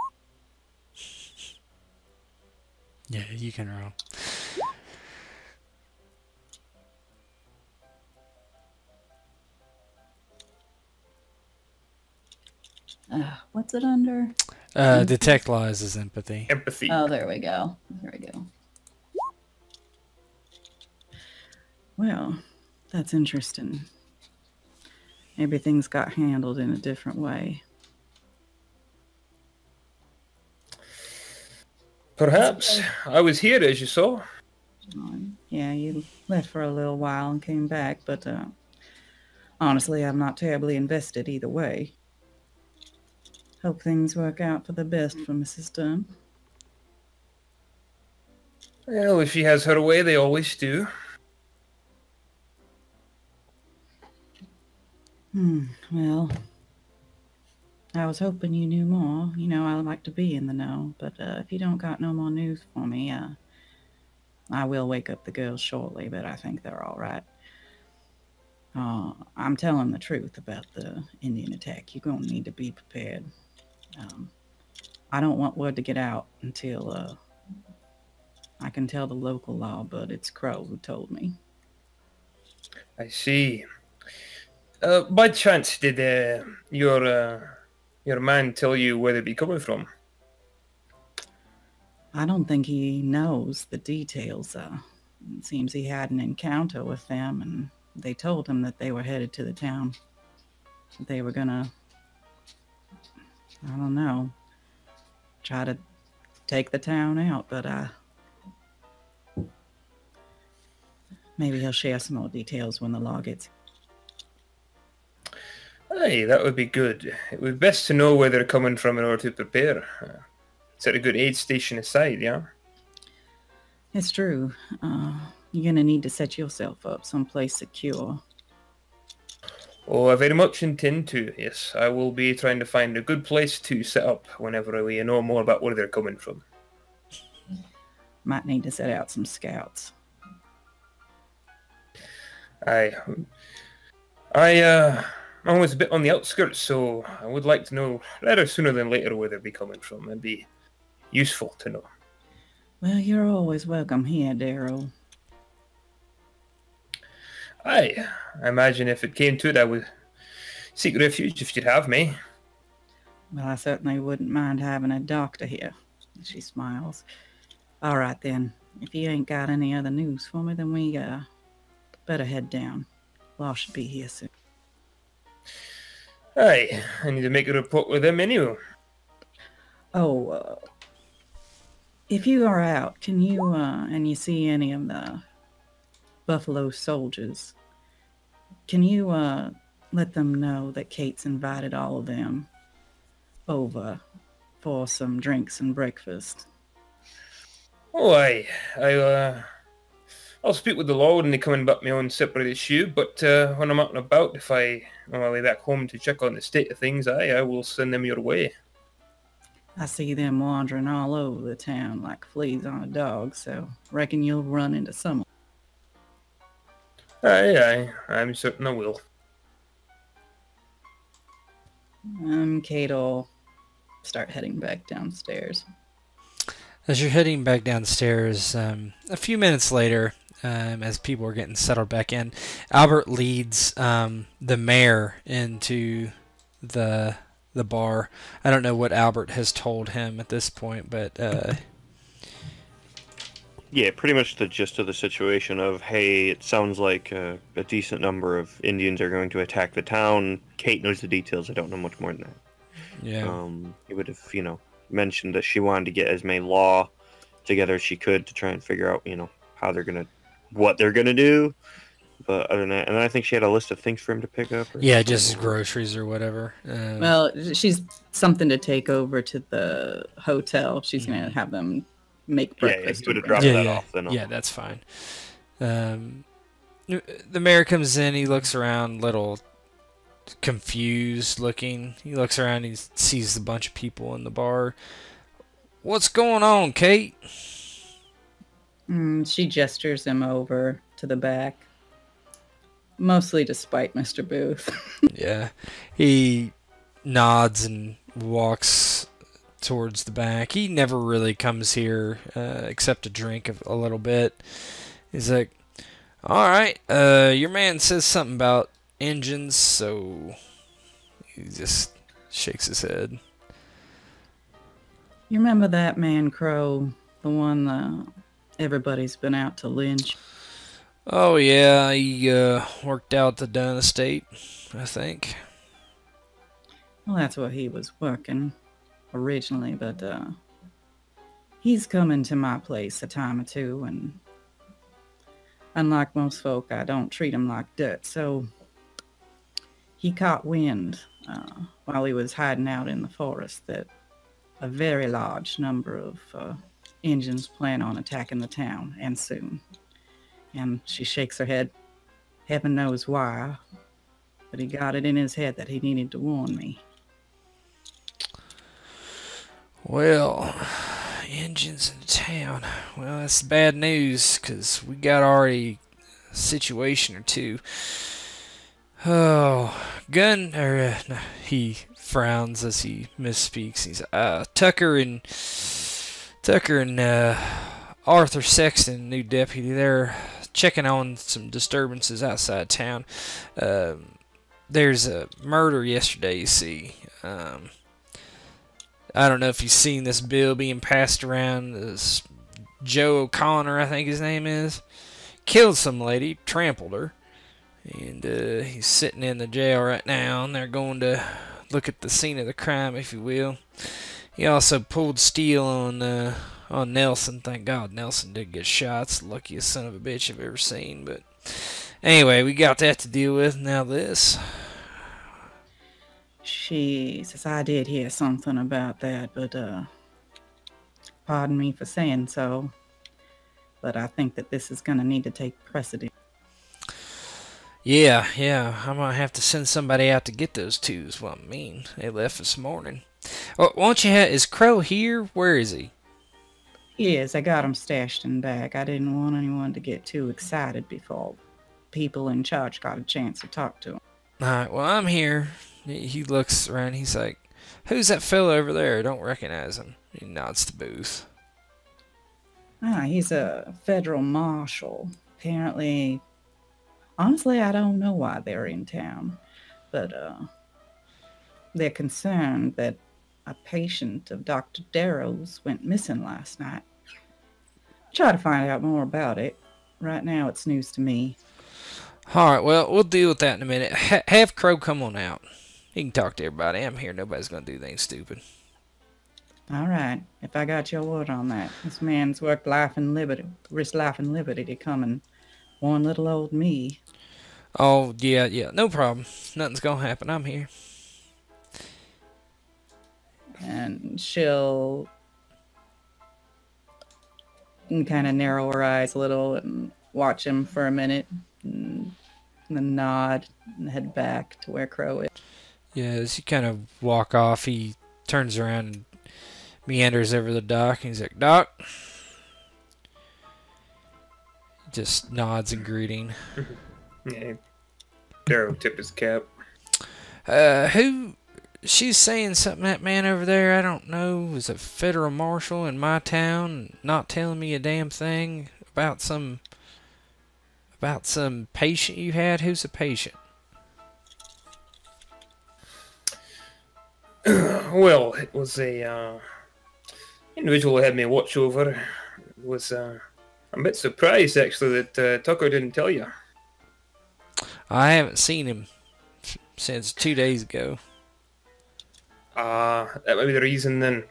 Yeah, you can roll. Uh, what's it under? Uh, detect lies is empathy. Empathy. Oh, there we go. There we go. Well, that's interesting. Maybe things got handled in a different way. Perhaps. I was here, as you saw. Um, yeah, you left for a little while and came back, but uh, honestly, I'm not terribly invested either way. Hope things work out for the best for Mrs. Dunn. Well, if she has her way, they always do. Hmm, well, I was hoping you knew more. You know, I like to be in the know, but uh, if you don't got no more news for me, uh, I will wake up the girls shortly, but I think they're all right. Uh, I'm telling the truth about the Indian attack. You're going to need to be prepared. Um, I don't want word to get out until uh, I can tell the local law, but it's Crow who told me. I see. Uh, by chance, did uh, your uh, your man tell you where they'd be coming from? I don't think he knows the details. Uh, it seems he had an encounter with them, and they told him that they were headed to the town. They were gonna, I don't know, try to take the town out, but uh, maybe he'll share some more details when the law gets. Aye, that would be good. It would be best to know where they're coming from in order to prepare. Uh, set a good aid station aside, yeah? It's true. Uh, you're gonna need to set yourself up someplace secure. Oh, I very much intend to, yes. I will be trying to find a good place to set up whenever we know more about where they're coming from. Might need to set out some scouts. I, I, uh, I'm always a bit on the outskirts, so I would like to know rather sooner than later where they'll be coming from. It'd be useful to know. Well, you're always welcome here, Darrow. Aye, I imagine if it came to it, I would seek refuge if you'd have me. Well, I certainly wouldn't mind having a doctor here. She smiles. All right then. If you ain't got any other news for me, then we uh better head down. Law should be here soon. Aye, I need to make a report with them anyway. Oh, uh, if you are out, can you uh and you see any of the Buffalo soldiers, can you uh let them know that Kate's invited all of them over for some drinks and breakfast? Oh, aye, I, uh, I'll speak with the law when they come and about me on separate issue, but uh, when I'm out and about, if I on my way back home to check on the state of things, I, I will send them your way. I see them wandering all over the town like fleas on a dog, so reckon you'll run into someone. Aye, aye, I'm certain I will. Um, Kate'll start heading back downstairs. As you're heading back downstairs, um, a few minutes later, um, as people are getting settled back in, Albert leads um, the mayor into the the bar. I don't know what Albert has told him at this point, but uh, Yeah, pretty much the gist of the situation of hey, it sounds like uh, a decent number of Indians are going to attack the town. Kate knows the details. I don't know much more than that. yeah, Um, he would have, you know, mentioned that she wanted to get as many law together as she could to try and figure out, you know, how they're gonna, what they're gonna do. But other than that, and I think she had a list of things for him to pick up. or yeah, something. just groceries or whatever. Um, Well, she's something to take over to the hotel. She's gonna have them make Yeah, yeah, breakfast. he would have dropped yeah, that yeah, off then. yeah, that's fine. Um, the mayor comes in. He looks around, little confused looking. He looks around. He sees a bunch of people in the bar. What's going on, Kate? Mm, she gestures him over to the back, mostly to spite Mr. Booth. Yeah, he nods and walks towards the back. He never really comes here uh, except to drink a, a little bit. He's like, "All right, uh, your man says something about Injuns, so he just shakes his head. You remember that man Crow, the one uh, everybody's been out to lynch? Oh yeah, he uh, worked out the Dunn estate, I think. Well, that's what he was working originally, but uh, he's coming to my place a time or two, and unlike most folk, I don't treat him like dirt. So he caught wind uh, while he was hiding out in the forest that a very large number of Injuns plan on attacking the town, and soon. And she shakes her head. Heaven knows why, but he got it in his head that he needed to warn me. Well, Injuns in town. Well, that's bad news because we got already a situation or two. Oh, gun or uh, he frowns as he misspeaks. He's uh Tucker and Tucker and uh, Arthur Sexton, new deputy. They're checking on some disturbances outside town. Um, there's a murder yesterday. You see. Um, I don't know if you've seen this bill being passed around. This Joe O'Connor, I think his name is, killed some lady, trampled her, and uh, he's sitting in the jail right now. And they're going to look at the scene of the crime, if you will. He also pulled steel on uh, on Nelson. Thank God Nelson did get shot. It's the luckiest son of a bitch I've ever seen. But anyway, we got that to deal with. Now this. She says, I did hear something about that, but uh, pardon me for saying so. But I think that this is going to need to take precedent. Yeah, yeah, I might have to send somebody out to get those two. Is what I mean. They left this morning. Oh, why don't you have? Is Crow here? Where is he? Yes, I got him stashed in back. I didn't want anyone to get too excited before people in charge got a chance to talk to him. All right. Well, I'm here. He he looks around. He's like, "Who's that fellow over there? I don't recognize him." He nods to Booth. Ah, he's a federal marshal. Apparently, honestly, I don't know why they're in town, but uh, they're concerned that a patient of Dr. Darrow's went missing last night. Try to find out more about it. Right now, it's news to me. All right. Well, we'll deal with that in a minute. Ha- have Crow come on out. He can talk to everybody. I'm here. Nobody's gonna do anything stupid. All right, if I got your word on that, this man's worked life and liberty, risked life and liberty to come and warn little old me. Oh yeah, yeah. No problem. Nothing's gonna happen. I'm here. And she'll kind of narrow her eyes a little and watch him for a minute and then nod and head back to where crow is Yeah, as you kind of walk off, he turns around and meanders over the dock. And he's like, "Doc." Just nods in greeting. Yeah. Darrow tip his cap. Uh, who? She's saying something. That man over there, I don't know, was a federal marshal in my town, not telling me a damn thing about some about some patient you had. Who's a patient? well, it was a uh, individual who had me watch over. It was uh, I'm a bit surprised actually that uh, Tucker didn't tell you. I haven't seen him since two days ago. Ah, that might be the reason then.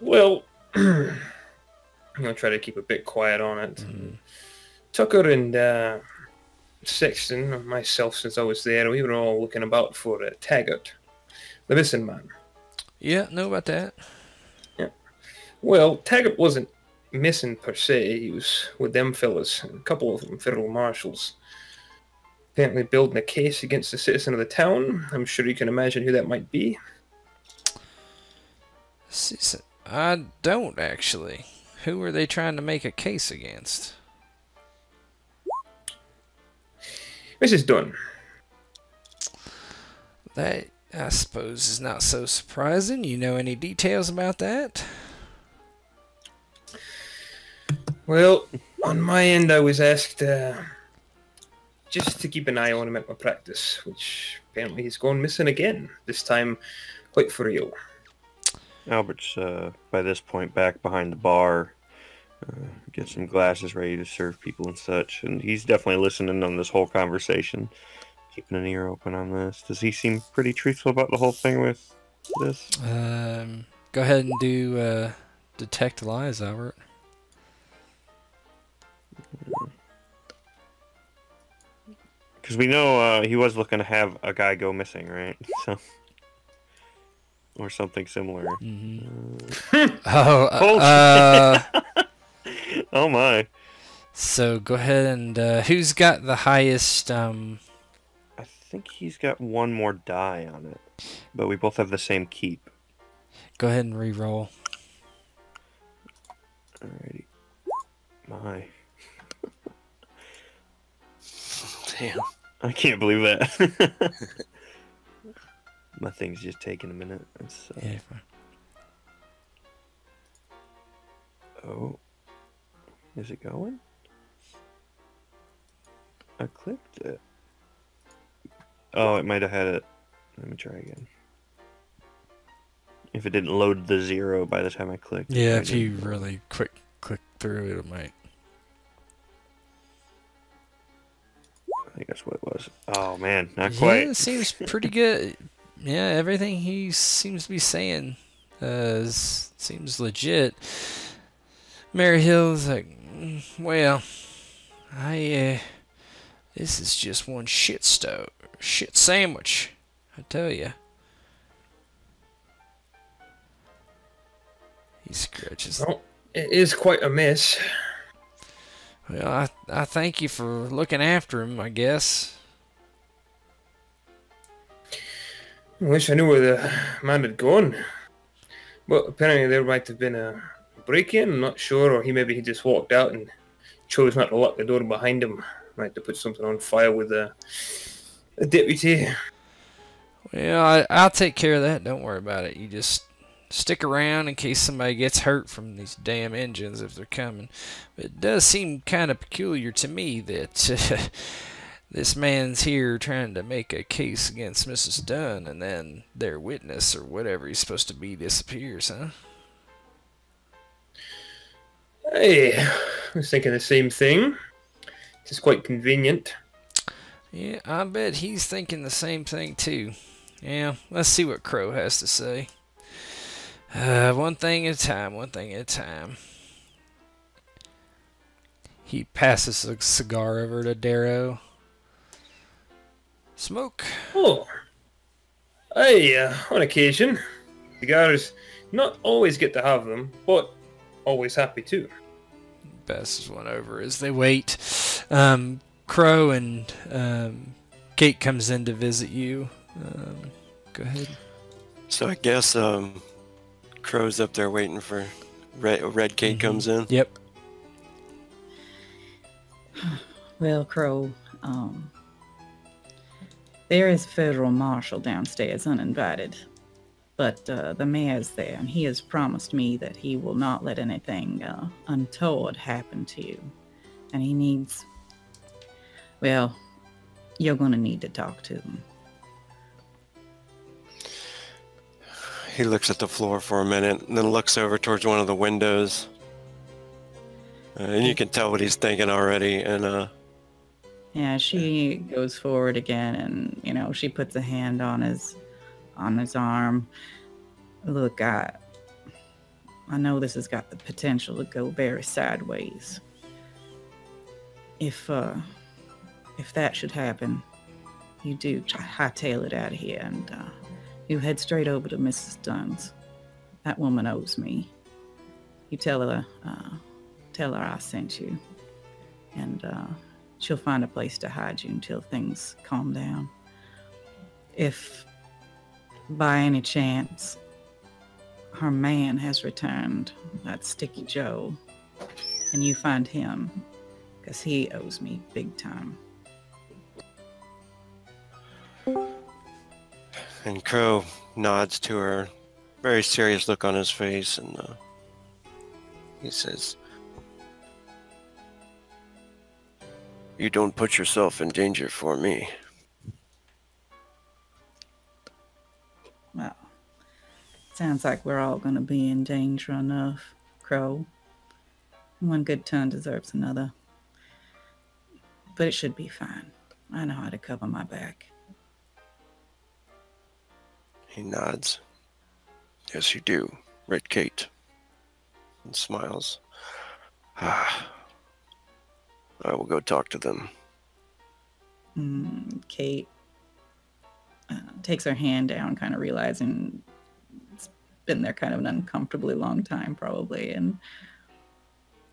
Well, I'm gonna try to keep a bit quiet on it. Tucker and uh, Sexton, myself, since I was there, we were all looking about for uh, Taggart, the missing man. Yeah, know about that. Yeah. Well, Taggart wasn't missing per se. He was with them fellas, a couple of them federal marshals. Apparently building a case against a citizen of the town. I'm sure you can imagine who that might be. S- s- I don't actually. Who are they trying to make a case against? Mrs. Dunn. That, I suppose, is not so surprising. You know any details about that? Well, on my end, I was asked uh, just to keep an eye on him at my practice, which apparently he's gone missing again. This time, quite for real. Albert's uh, by this point back behind the bar, uh, get some glasses ready to serve people and such, and he's definitely listening on this whole conversation, keeping an ear open on this. Does he seem pretty truthful about the whole thing with this? Um, go ahead and do uh, detect lies, Albert. Because we know uh, he was looking to have a guy go missing, right? So, or something similar. Mm-hmm. oh, Holy uh, oh my! so go ahead and uh, who's got the highest? Um, I think he's got one more die on it, but we both have the same keep. go ahead and re-roll. Alrighty. My, Damn. I can't believe that. My thing's just taking a minute. It's, uh, Yeah. fine. Oh. Is it going? I clicked it. Oh, it might have had it. Let me try again. If it didn't load the zero by the time I clicked. Yeah, if you really quick click through it, it might. I think that's what it was. Oh man, not Yeah, quite. it seems pretty good. Yeah, everything he seems to be saying uh, is, seems legit. Mary Hill's like, "Mm, well, I, uh, this is just one shit stove, shit sandwich, I tell you. He scratches. Well, it is quite a mess. Well, I, I thank you for looking after him, I guess. I wish I knew where the man had gone. But apparently there might have been a break-in, I'm not sure, or he maybe he just walked out and chose not to lock the door behind him. Might to put something on fire with the, the deputy. Well, I, I'll take care of that. Don't worry about it. You just stick around in case somebody gets hurt from these damn Injuns if they're coming. But it does seem kind of peculiar to me that this man's here trying to make a case against Mrs. Dunn, and then their witness or whatever he's supposed to be disappears, huh? Hey, I was thinking the same thing. It's quite convenient. Yeah, I bet he's thinking the same thing too. Yeah, let's see what Crow has to say. Uh, one thing at a time, one thing at a time. He passes a cigar over to Darrow. Smoke. Oh, I, uh, on occasion, cigars not always get to have them, but always happy to. Passes one over as they wait. Um, Crow and um, Kate comes in to visit you. Um, go ahead. So I guess um, Crow's up there waiting for Red. Red Kate Mhm. comes in. Yep. Well, Crow, um, there is a federal marshal downstairs uninvited, but uh, the mayor's there, and he has promised me that he will not let anything uh, untoward happen to you. And he needs, well, you're going to need to talk to him. He looks at the floor for a minute, and then looks over towards one of the windows. Uh, and you can tell what he's thinking already. And uh, Yeah, she goes forward again, and you know she puts a hand on his on his arm. Look, I I know this has got the potential to go very sideways. If uh if that should happen, you do try hightail it out of here, and uh, you head straight over to Mrs. Dunn's. That woman owes me. You tell her uh, tell her I sent you, and uh, she'll find a place to hide you until things calm down. If by any chance her man has returned, that Sticky Joe, and you find him, because he owes me big time. and Crow nods to her, very serious look on his face, and uh, he says, "You don't put yourself in danger for me." Well, Sounds like we're all gonna be in danger enough, Crow. One good turn deserves another. But it should be fine. I know how to cover my back. He nods. Yes, you do, Red Kate. And smiles. Ah. I will go talk to them. Mm, Kate uh, takes her hand down, kind of realizing it's been there kind of an uncomfortably long time, probably, and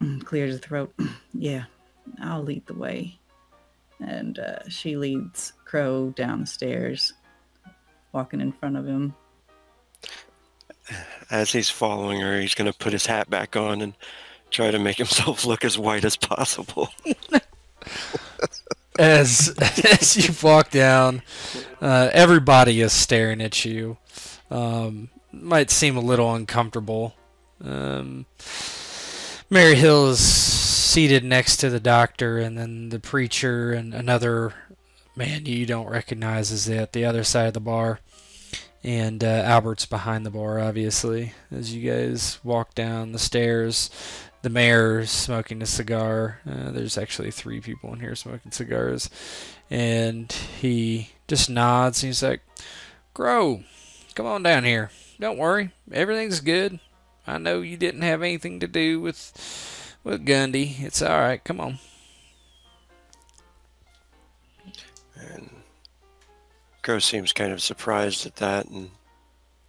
mm, clears her throat. yeah, I'll lead the way. And uh, she leads Crow down the stairs, walking in front of him. As he's following her, he's going to put his hat back on and try to make himself look as white as possible. as as you walk down, uh, everybody is staring at you. Um, might seem a little uncomfortable. Um, Mayor Hill is seated next to the doctor, and then the preacher and another man you don't recognize is at the other side of the bar. And uh, Albert's behind the bar, obviously, as you guys walk down the stairs the mayor smoking a cigar. Uh, there's actually three people in here smoking cigars. And he just nods and he's like, Crow, come on down here. Don't worry. Everything's good. I know you didn't have anything to do with with Gundy. It's all right. Come on. And Crow seems kind of surprised at that and,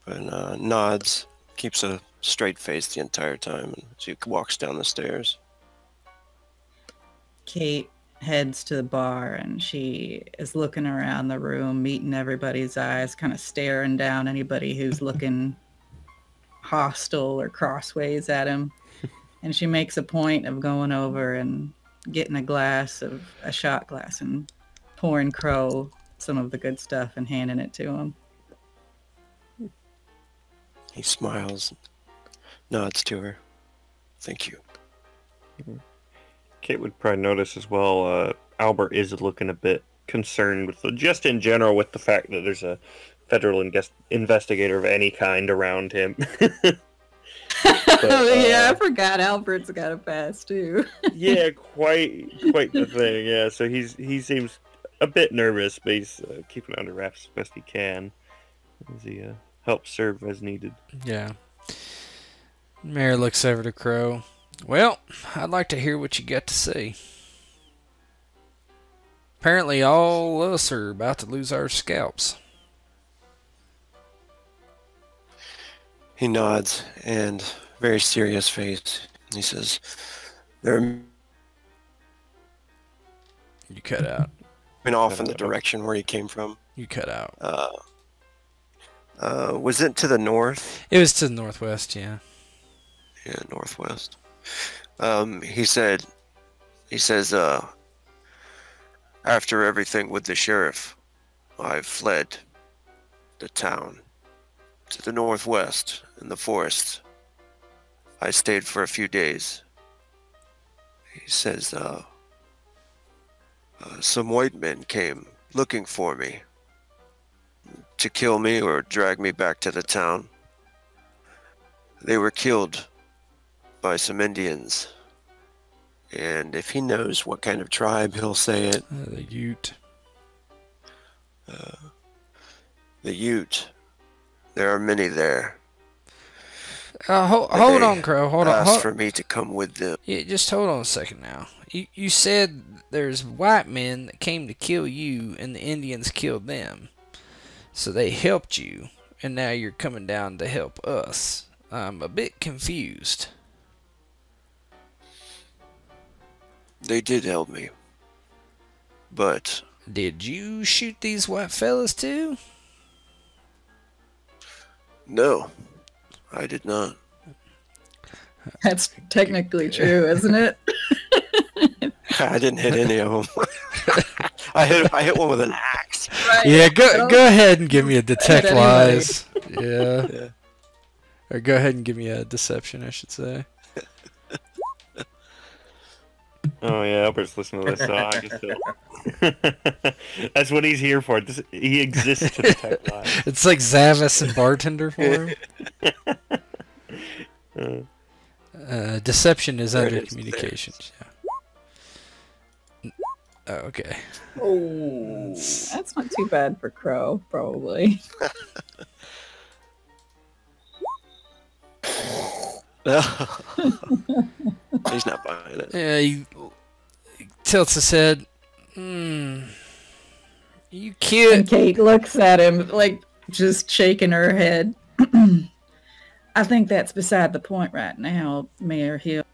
and uh, nods, keeps a straight face the entire time And she walks down the stairs. Kate heads to the bar and she is looking around the room, meeting everybody's eyes, kind of staring down anybody who's looking hostile or crossways at him. And she makes a point of going over and getting a glass of a shot glass and pouring Crow some of the good stuff and handing it to him. He smiles, nods to her. Thank you. Kate would probably notice as well. Uh, Albert is looking a bit concerned with the, just in general with the fact that there's a federal inges- investigator of any kind around him. oh yeah, I uh, forgot Albert's got a pass too. yeah, quite quite the thing. Yeah, so he's he seems a bit nervous, but he's uh, keeping it under wraps as best he can as he uh, helps serve as needed. Yeah. Mayor looks over to Crow. Well, I'd like to hear what you got to say. Apparently, all us are about to lose our scalps. He nods and very serious face. He says, "They're You cut out. moving off in the direction where he came from. You cut out. Uh, uh, was it to the north? It was to the northwest, yeah. Yeah, northwest. Um, he said, he says, uh, after everything with the sheriff, I fled the town to the northwest in the forest. I stayed for a few days. He says, uh, uh, some white men came looking for me to kill me or drag me back to the town. They were killed by some Indians. And if he knows what kind of tribe, he'll say it. Uh, the Ute. Uh, the Ute. There are many there. Uh, ho- hold on, Crow. Hold on. Hold- for me to come with them. Yeah, just hold on a second now. You you said there's white men that came to kill you, and the Indians killed them. So they helped you, and now you're coming down to help us. I'm a bit confused. They did help me. But Did you shoot these white fellas too? no, I did not. That's technically true, isn't it? I didn't hit any of them. I hit I hit one with an axe. Right. Yeah, go Don't- go ahead and give me a detect anybody. lies. Yeah. Yeah. Or go ahead and give me a deception, I should say. Oh yeah, Albert's listening to this, so I just that's what he's here for. This, he exists to detect lies. It's like Zavis and bartender for him. Uh, deception is under is communications. Yeah. Oh, okay. Oh, that's not too bad for Crow, probably. He's not buying it. Yeah, he tilts his head. Hmm. You And cute. Kate looks at him, like just shaking her head. I think that's beside the point right now, Mayor Hill.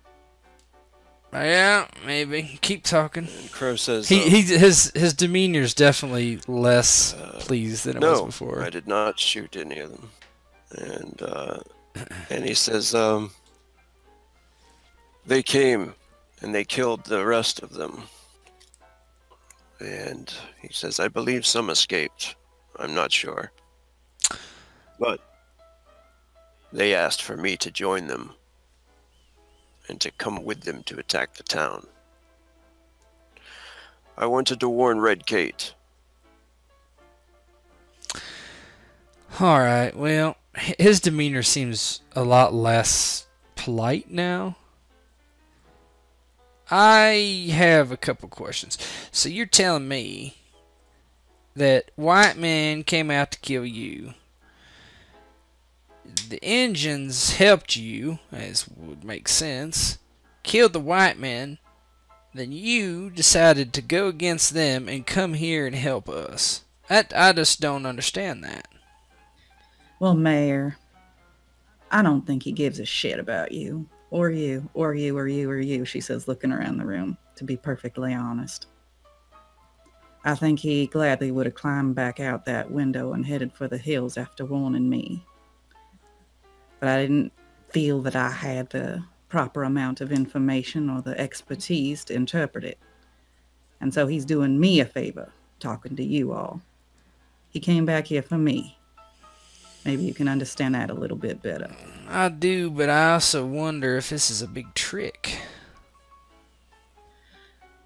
Yeah, maybe. Keep talking. And Crow says, He um, he his his demeanor's definitely less Uh, pleased than it was before. I did not shoot any of them. And uh, and he says, um, they came and they killed the rest of them. And he says, I believe some escaped. I'm not sure. But they asked for me to join them and to come with them to attack the town. I wanted to warn Red Kate. All right. Well, his demeanor seems a lot less polite now. I have a couple questions. So you're telling me that white men came out to kill you. The Injuns helped you, as would make sense, killed the white men. Then you decided to go against them and come here and help us. I, I just don't understand that. Well, Mayor, I don't think he gives a shit about you, or you, or you, or you, or you, she says, looking around the room, to be perfectly honest. I think he gladly would have climbed back out that window and headed for the hills after warning me. But I didn't feel that I had the proper amount of information or the expertise to interpret it. And so he's doing me a favor, talking to you all. He came back here for me. Maybe you can understand that a little bit better. I do, but I also wonder if this is a big trick.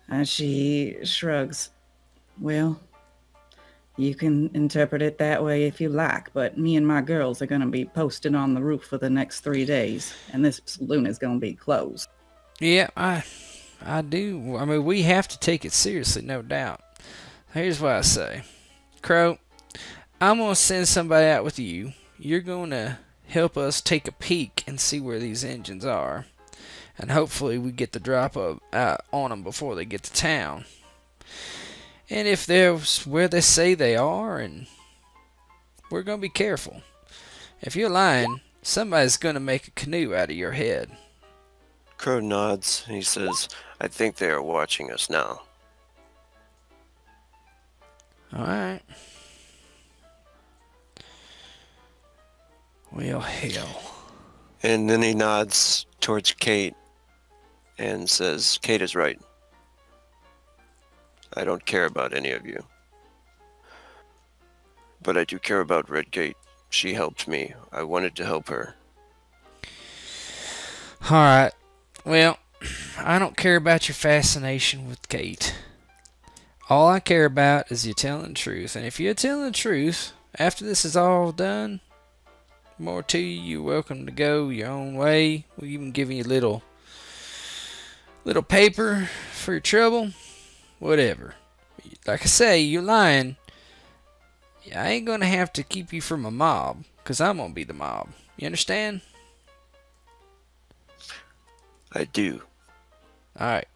And she shrugs. Well, you can interpret it that way if you like, but me and my girls are going to be posted on the roof for the next three days, and this saloon is going to be closed. Yeah, I, I do. I mean, we have to take it seriously, no doubt. Here's what I say, Crow. I'm gonna send somebody out with you. You're gonna help us take a peek and see where these Injuns are, and hopefully we get the drop of uh, on them before they get to town. And if they're where they say they are, and we're gonna be careful. If you're lying, somebody's gonna make a canoe out of your head. Crow nods. He says, I think they are watching us now. All Well, hell. And then he nods towards Kate and says, Kate is right. I don't care about any of you. But I do care about Red Kate. She helped me. I wanted to help her. All right. Well, I don't care about your fascination with Kate. All I care about is you telling the truth. And if you're telling the truth, after this is all done, more to you. You're welcome to go your own way. We'll even give you a little, little paper for your trouble. Whatever. Like I say, you're lying. I ain't gonna have to keep you from a mob, cause I'm gonna be the mob. You understand? I do. Alright.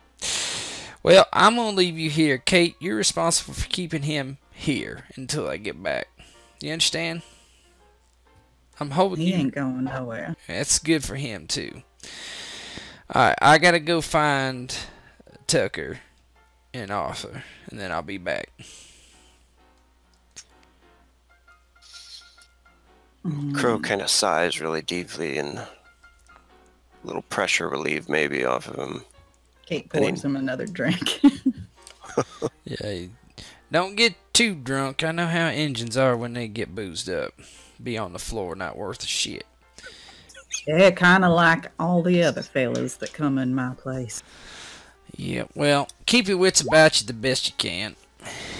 Well, I'm gonna leave you here. Kate, you're responsible for keeping him here until I get back. You understand? I'm hoping He you. ain't going nowhere. That's good for him too. Alright, I gotta go find Tucker and Arthur, and then I'll be back. Mm-hmm. Crow kind of sighs really deeply and a little pressure relief maybe off of him. Kate And he- him another drink. Yeah, don't get too drunk. I know how Injuns are when they get boozed up. Be on the floor, not worth a shit. yeah, kind of like all the other fellas that come in my place. Yeah, well, keep your wits about you the best you can.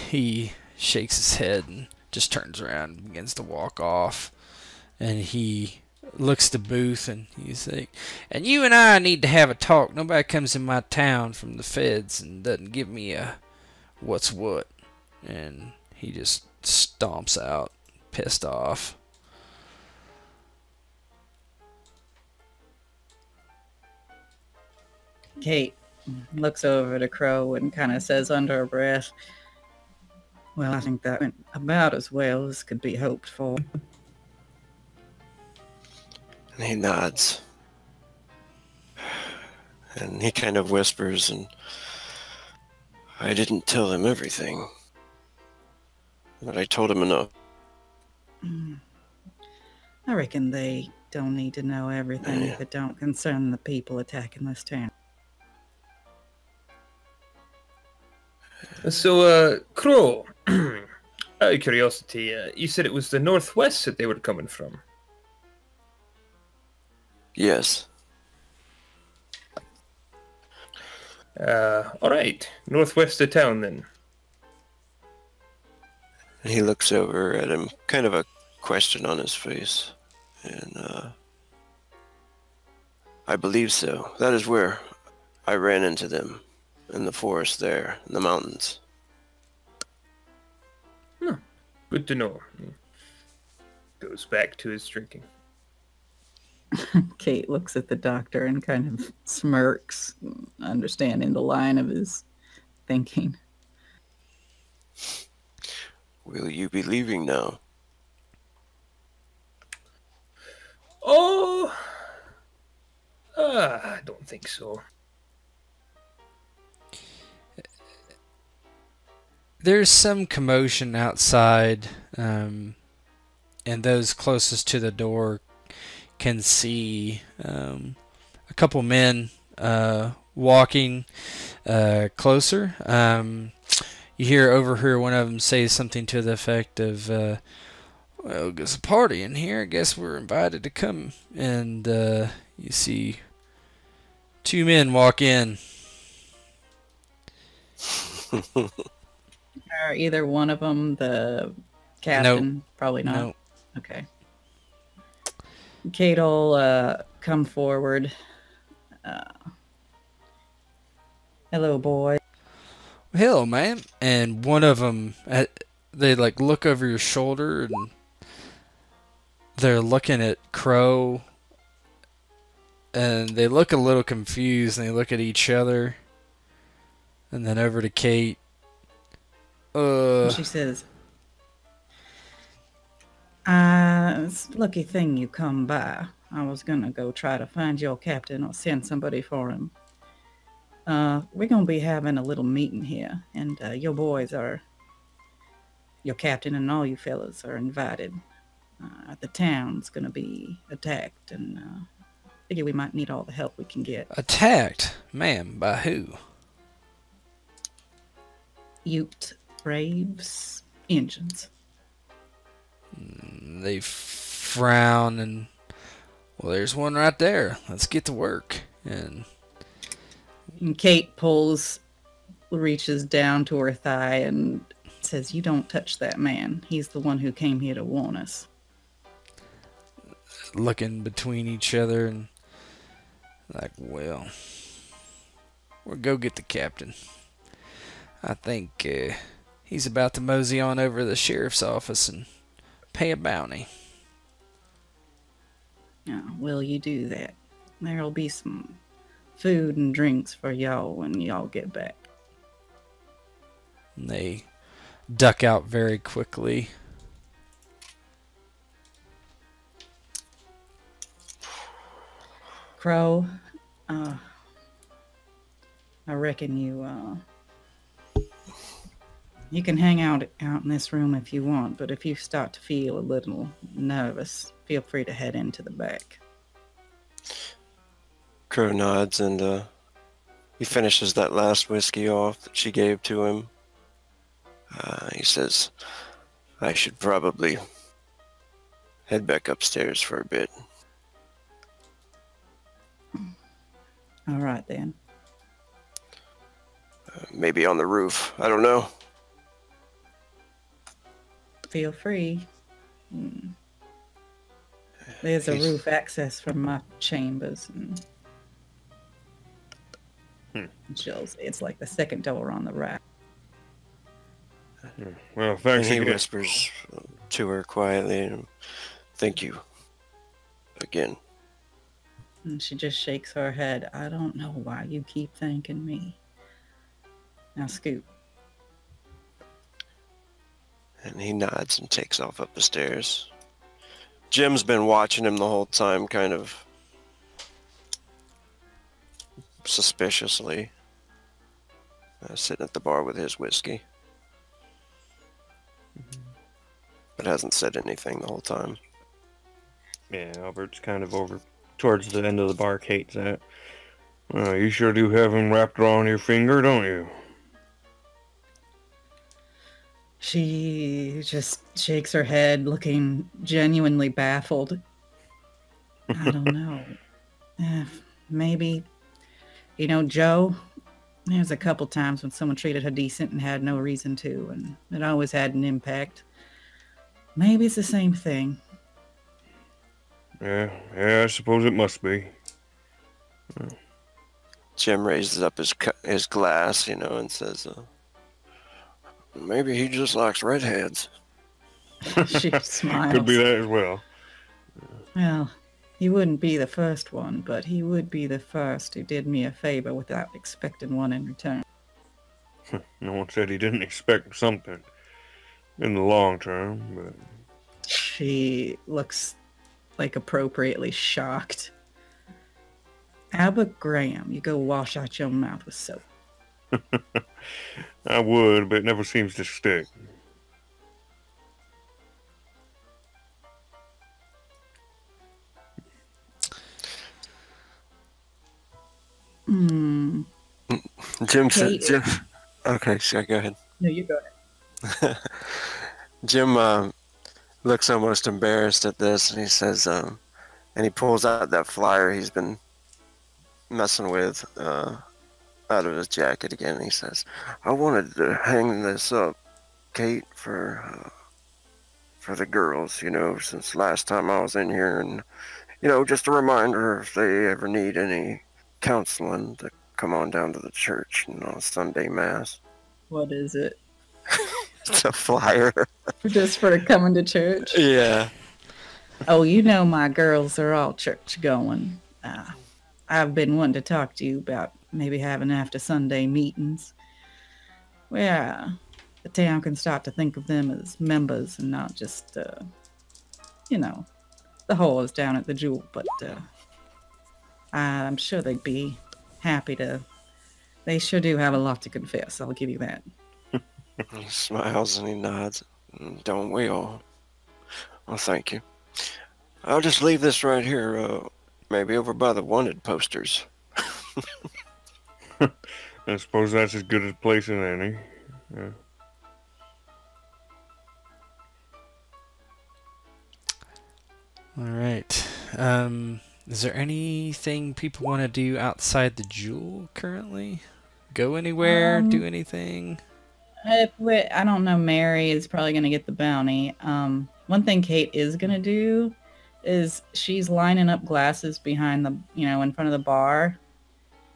He shakes his head and just turns around and begins to walk off. And he looks to Booth and he's like, and you and I need to have a talk. Nobody comes in my town from the feds and doesn't give me a what's what. And he just stomps out, pissed off. Kate looks over to Crow and kind of says under her breath, Well, I think that went about as well as could be hoped for. And he nods. And he kind of whispers, and I didn't tell him everything. But I told him enough. Mm. I reckon they don't need to know everything if it don't concern the people attacking this town. So, uh, Crow, out of curiosity, uh, you said it was the northwest that they were coming from. Yes. Uh, alright. Northwest of town then. He looks over at him, kind of a question on his face. And, uh, I believe so. That is where I ran into them. In the forest there, in the mountains. Good to know. Goes back to his drinking. Kate looks at the doctor and kind of smirks, understanding the line of his thinking. Will you be leaving now? Oh, uh, I don't think so. There's some commotion outside, um, and those closest to the door can see um, a couple men uh, walking uh, closer. Um, you hear over here one of them say something to the effect of, uh, "Well, there's a party in here. I guess we're invited to come." And uh, you see two men walk in. Are either one of them the captain? Probably not. No, Okay. Kate will uh, come forward. Uh, hello, boy. Hello, man. And one of them, they like look over your shoulder and they're looking at Crow and they look a little confused and they look at each other and then over to Kate. Uh, she says, uh, it's a lucky thing you come by. I was gonna go try to find your captain or send somebody for him. Uh, we're gonna be having a little meeting here, and uh, your boys are, your captain and all you fellas are invited. Uh, the town's gonna be attacked, and uh, figure we might need all the help we can get. attacked, ma'am, by who? Ute Braves Injuns. They frown and well, there's one right there. Let's get to work. And And Kate pulls, reaches down to her thigh and says, You don't touch that man. He's the one who came here to warn us. looking between each other and like, well, we'll go get the captain. I think uh, he's about to mosey on over to the sheriff's office and pay a bounty. Now, will you do that? There'll be some food and drinks for y'all when y'all get back. And they duck out very quickly. Crow, uh, I reckon you, uh, you can hang out out in this room if you want, but if you start to feel a little nervous, feel free to head into the back. Crow nods and uh, he finishes that last whiskey off that she gave to him. Uh, he says, I should probably head back upstairs for a bit. All right then. Uh, maybe on the roof. I don't know. Feel free. Hmm. There's a roof access from my chambers, and Hmm. she'll it's like the second door on the right. Well, And thanks he whispers to her quietly, "Thank you again." And she just shakes her head. I don't know why you keep thanking me. Now scoot. And he nods and takes off up the stairs. Jim's been watching him the whole time, kind of suspiciously, uh, sitting at the bar with his whiskey. But hasn't said anything the whole time. Yeah, Albert's kind of over towards the end of the bar Kate's at. Well, you sure do have him wrapped around your finger, don't you? She just shakes her head, looking genuinely baffled. I don't know. Eh, maybe, you know, Joe, there's a couple times when someone treated her decent and had no reason to, and it always had an impact. Maybe it's the same thing. Yeah, yeah, I suppose it must be. Jim raises up his his glass, you know, and says, uh, "Maybe he just likes redheads." she smiles. Could be that as well. Well, he wouldn't be the first one, but he would be the first who did me a favor without expecting one in return. No one said he didn't expect something in the long term, but She looks like appropriately shocked. Albert Graham, you go wash out your mouth with soap. I would, but it never seems to stick. Hmm. Jim says, Kate- "Jim." Okay, so go ahead. No, you go ahead. Jim um, looks almost embarrassed at this, and he says, um, and he pulls out that flyer he's been messing with uh, out of his jacket again. He says, "I wanted to hang this up, Kate, for uh, for the girls. You know, since last time I was in here, and you know, just a reminder if they ever need any counseling to come on down to the church, you know, Sunday mass. What is it? It's a flyer. Just for coming to church? yeah." Oh, you know my girls are all church going. Uh, I've been wanting to talk to you about maybe having after Sunday meetings where the town can start to think of them as members and not just, uh, you know, the whores down at the Jewel. But uh, I'm sure they'd be happy to. They sure do have a lot to confess. I'll give you that. He smiles and he nods. "Mm, Don't we all? Well, thank you. I'll just leave this right here, uh, maybe over by the wanted posters. I suppose that's as good a place as any. Yeah. All right. Um, is there anything people want to do outside the jewel currently? Go anywhere? Um, do anything? If we, I don't know, Mary is probably going to get the bounty. Um, one thing Kate is going to do is she's lining up glasses behind the, you know, in front of the bar,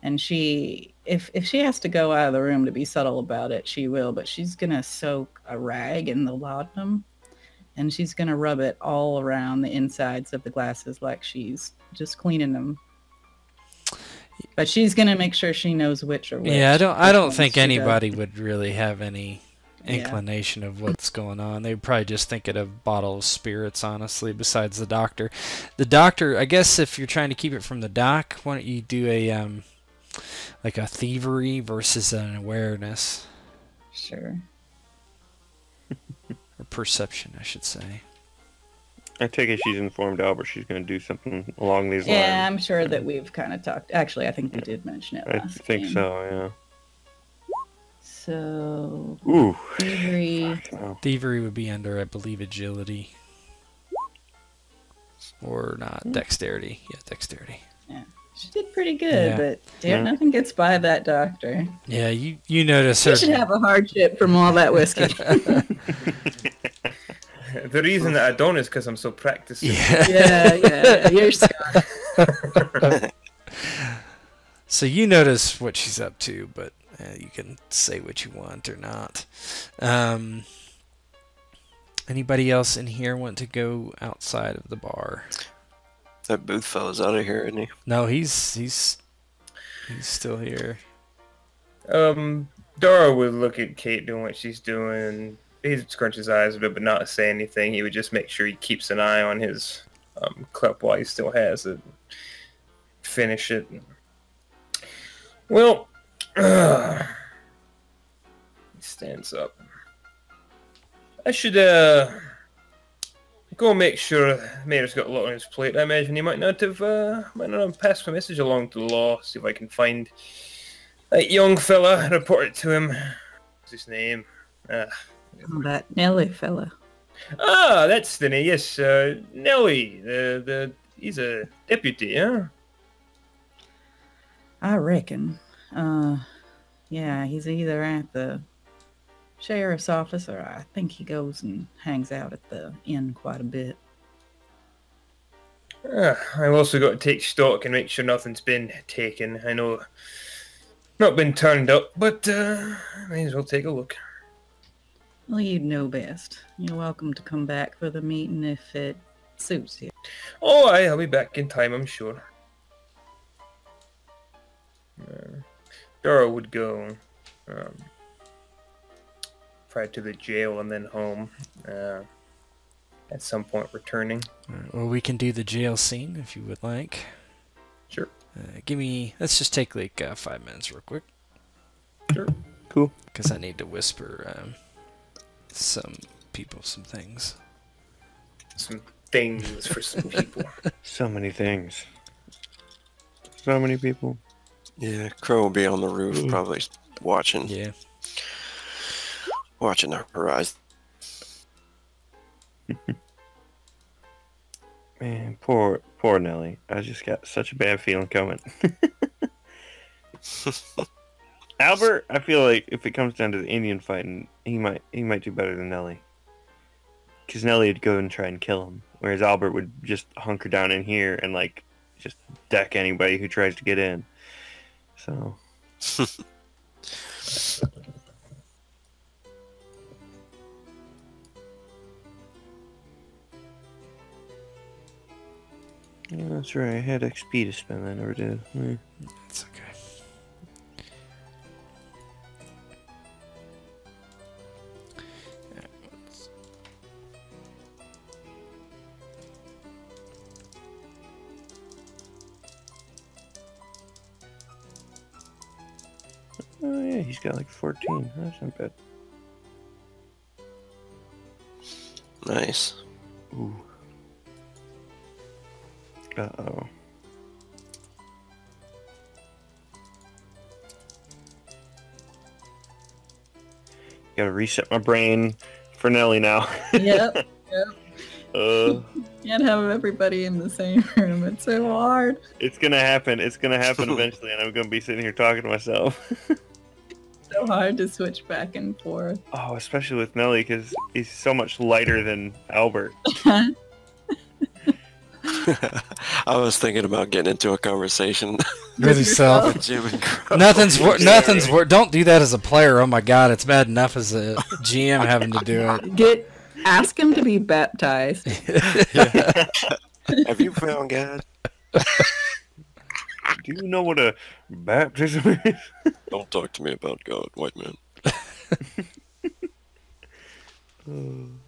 and she, if if she has to go out of the room to be subtle about it, she will. But she's going to soak a rag in the laudanum, and she's going to rub it all around the insides of the glasses like she's just cleaning them. But she's going to make sure she knows which are which. Yeah, I don't. I don't think she does. anybody would really have any Yeah. inclination of what's going on. They'd probably just think it of a bottle of spirits, honestly. Besides the doctor, the doctor. I guess if you're trying to keep it from the doc, why don't you do a um, like a thievery versus an awareness Sure. or perception, I should say. I take it she's informed Albert she's going to do something along these Yeah, lines. Yeah, I'm sure that we've kind of talked. Actually, I think we did mention it I think game. so, So, yeah. Ooh. thievery. Thievery would be under, I believe, agility. Or not. Hmm. Dexterity. Yeah, dexterity. She did pretty good, Yeah. but damn, Yeah. nothing gets by that doctor. Yeah, you you notice She her. should have a hardship from all that whiskey. The reason that I don't is because I'm so practiced. Yeah. Yeah, yeah. You're scar. So you notice what she's up to, but uh, you can say what you want or not. Um, anybody else in here want to go outside of the bar? That booth fellow's out of here, isn't he? No, he's he's he's still here. Um, Darrow would look at Kate doing what she's doing. He'd scrunch his eyes a bit, but not say anything. He would just make sure he keeps an eye on his um, cup while he still has it. Finish it. Well, uh, he stands up. I should uh go make sure Mayor's got a lot on his plate. I imagine he might not have uh, might not have passed my message along to the law. See if I can find that young fella. And report it to him. What's his name? Uh, Oh, that Nelly fella. ah, that's the name. Yes, uh, Nelly. The the he's a deputy, huh? I reckon. Uh, yeah, he's either at the sheriff's office or I think he goes and hangs out at the inn quite a bit. Ah, I've also got to take stock and make sure nothing's been taken. I know not been turned up, but uh, may as well take a look. Well, you'd know best. You're welcome to come back for the meeting if it suits you. Oh, aye, I'll be back in time, I'm sure. Uh, Darrow would go um, prior to the jail and then home. Uh, at some point, returning. Alright, Well, we can do the jail scene if you would like. Sure. Uh, give me. Let's just take like uh, five minutes, real quick. Sure. Cool. Because I need to whisper um, some people some things. Some things for some people. So many things. So many people. Yeah, Crow will be on the roof, probably watching, Yeah. Watching the horizon. Man, poor poor Nelly. I just got such a bad feeling coming. Albert, I feel like if it comes down to the Indian fighting, he might he might do better than Nelly. Because Nelly would go and try and kill him, whereas Albert would just hunker down in here and like just deck anybody who tries to get in. So yeah, that's right. I had XP to spend. I never did. Hmm. It's okay. Oh yeah, he's got like 14. That's not bad. Nice. Ooh. Uh oh. Gotta reset my brain for Nelly now. Yep. uh, Can't have everybody in the same room. It's so hard. it's gonna happen. It's gonna happen eventually, and I'm gonna be sitting here talking to myself. So hard to switch back and forth. oh, especially with Nelly, because he's so much lighter than Albert. I was thinking about getting into a conversation With yourself. with Jim and Crow. Nothing's wor- nothing's wor- Don't do that as a player. Oh my god, it's bad enough as a GM having to do it. Get ask him to be baptized. Have you found God? Do you know what a baptism is? Don't talk to me about God, white man. Uh.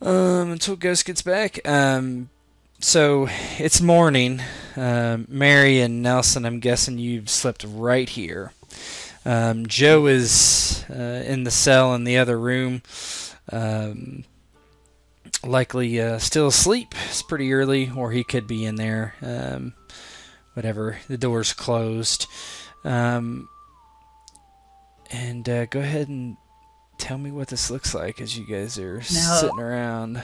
Um, until Ghost gets back. Um, so it's morning. Um, Mary and Nelson, I'm guessing you've slept right here. Um, Joe is uh, in the cell in the other room. Um, likely uh, still asleep. It's pretty early, or he could be in there. Um, whatever. The door's closed. Um, and uh, go ahead and tell me what this looks like as you guys are sitting around.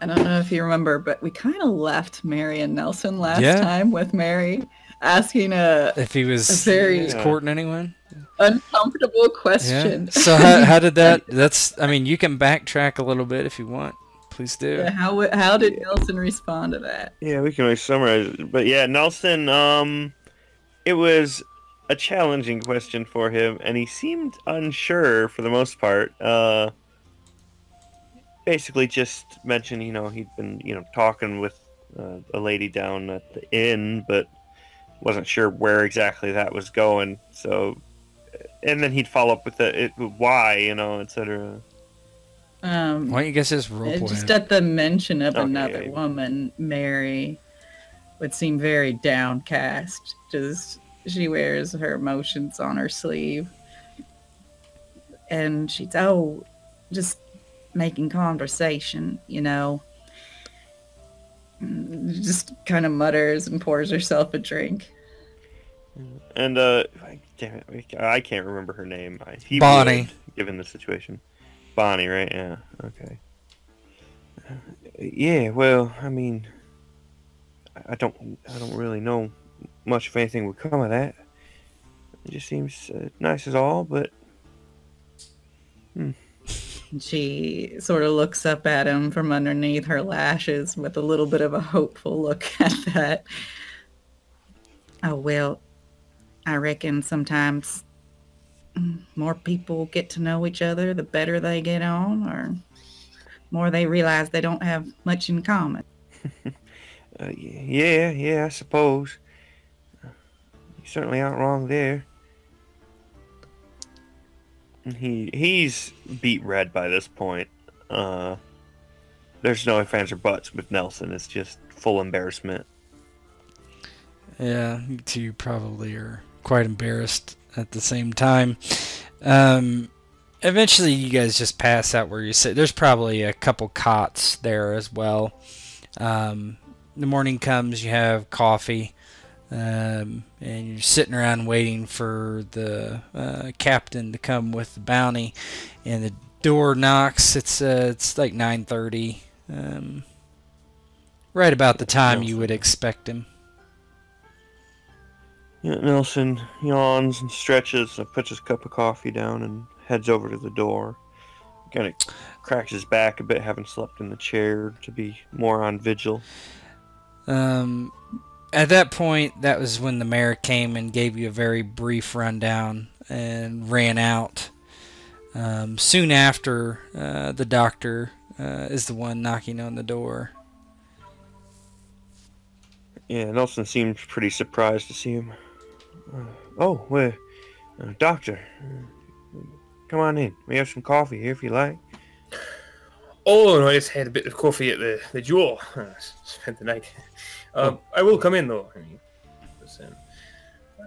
I don't know if you remember, but we kind of left Mary and Nelson last Yeah. time with Mary asking a If he was A very- courting anyone. uncomfortable question. Yeah. So how, how did that? That's. I mean, you can backtrack a little bit if you want. Please do. Yeah, how how did Nelson respond to that? Yeah, we can always summarize it. But yeah, Nelson, um, it was a challenging question for him, and he seemed unsure for the most part. Uh, basically, just mentioned, you know, he'd been, you know, talking with uh, a lady down at the inn, but wasn't sure where exactly that was going. So, and then he'd follow up with the it, why, you know, etc. Um, Why don't you guess just uh, role just at the mention of Okay, another woman, Mary would seem very downcast. Just she wears her emotions on her sleeve, and she's oh, just making conversation, you know. Just kind of mutters and pours herself a drink. And uh, I- damn it, I can't remember her name. I, he Bonnie. would, given the situation, Bonnie, right? Yeah. Okay. Uh, yeah. Well, I mean, I- I don't, I don't really know much if anything would come of that. It just seems uh, nice as all, but And she sort of looks up at him from underneath her lashes with a little bit of a hopeful look at that. Oh, well, I reckon sometimes more people get to know each other, the better they get on, or more they realize they don't have much in common. uh, yeah, yeah, I suppose. You certainly aren't wrong there. He he's beat red by this point. Uh, there's no ifs ands or buts with Nelson. It's just full embarrassment. Yeah, you two probably are quite embarrassed at the same time. Um, eventually, you guys just pass out where you sit. There's probably a couple cots there as well. Um, the morning comes, you have coffee, um, and you're sitting around waiting for the uh, captain to come with the bounty. And the door knocks. It's uh, it's like 9:30. Um, right about the time you would expect him. Yeah, Nelson yawns and stretches and puts his cup of coffee down and heads over to the door. Kind of cracks his back a bit, having slept in the chair to be more on vigil. Um, at that point, that was when the mayor came and gave you a very brief rundown and ran out. Um, soon after, uh, the doctor uh, is the one knocking on the door. Yeah, Nelson seemed pretty surprised to see him. Uh, oh, well, uh, doctor, uh, come on in. We have some coffee here if you like. Oh, no, I just had a bit of coffee at the, the Jewel. Spent the night. Um, I will come in, though. I mean, listen.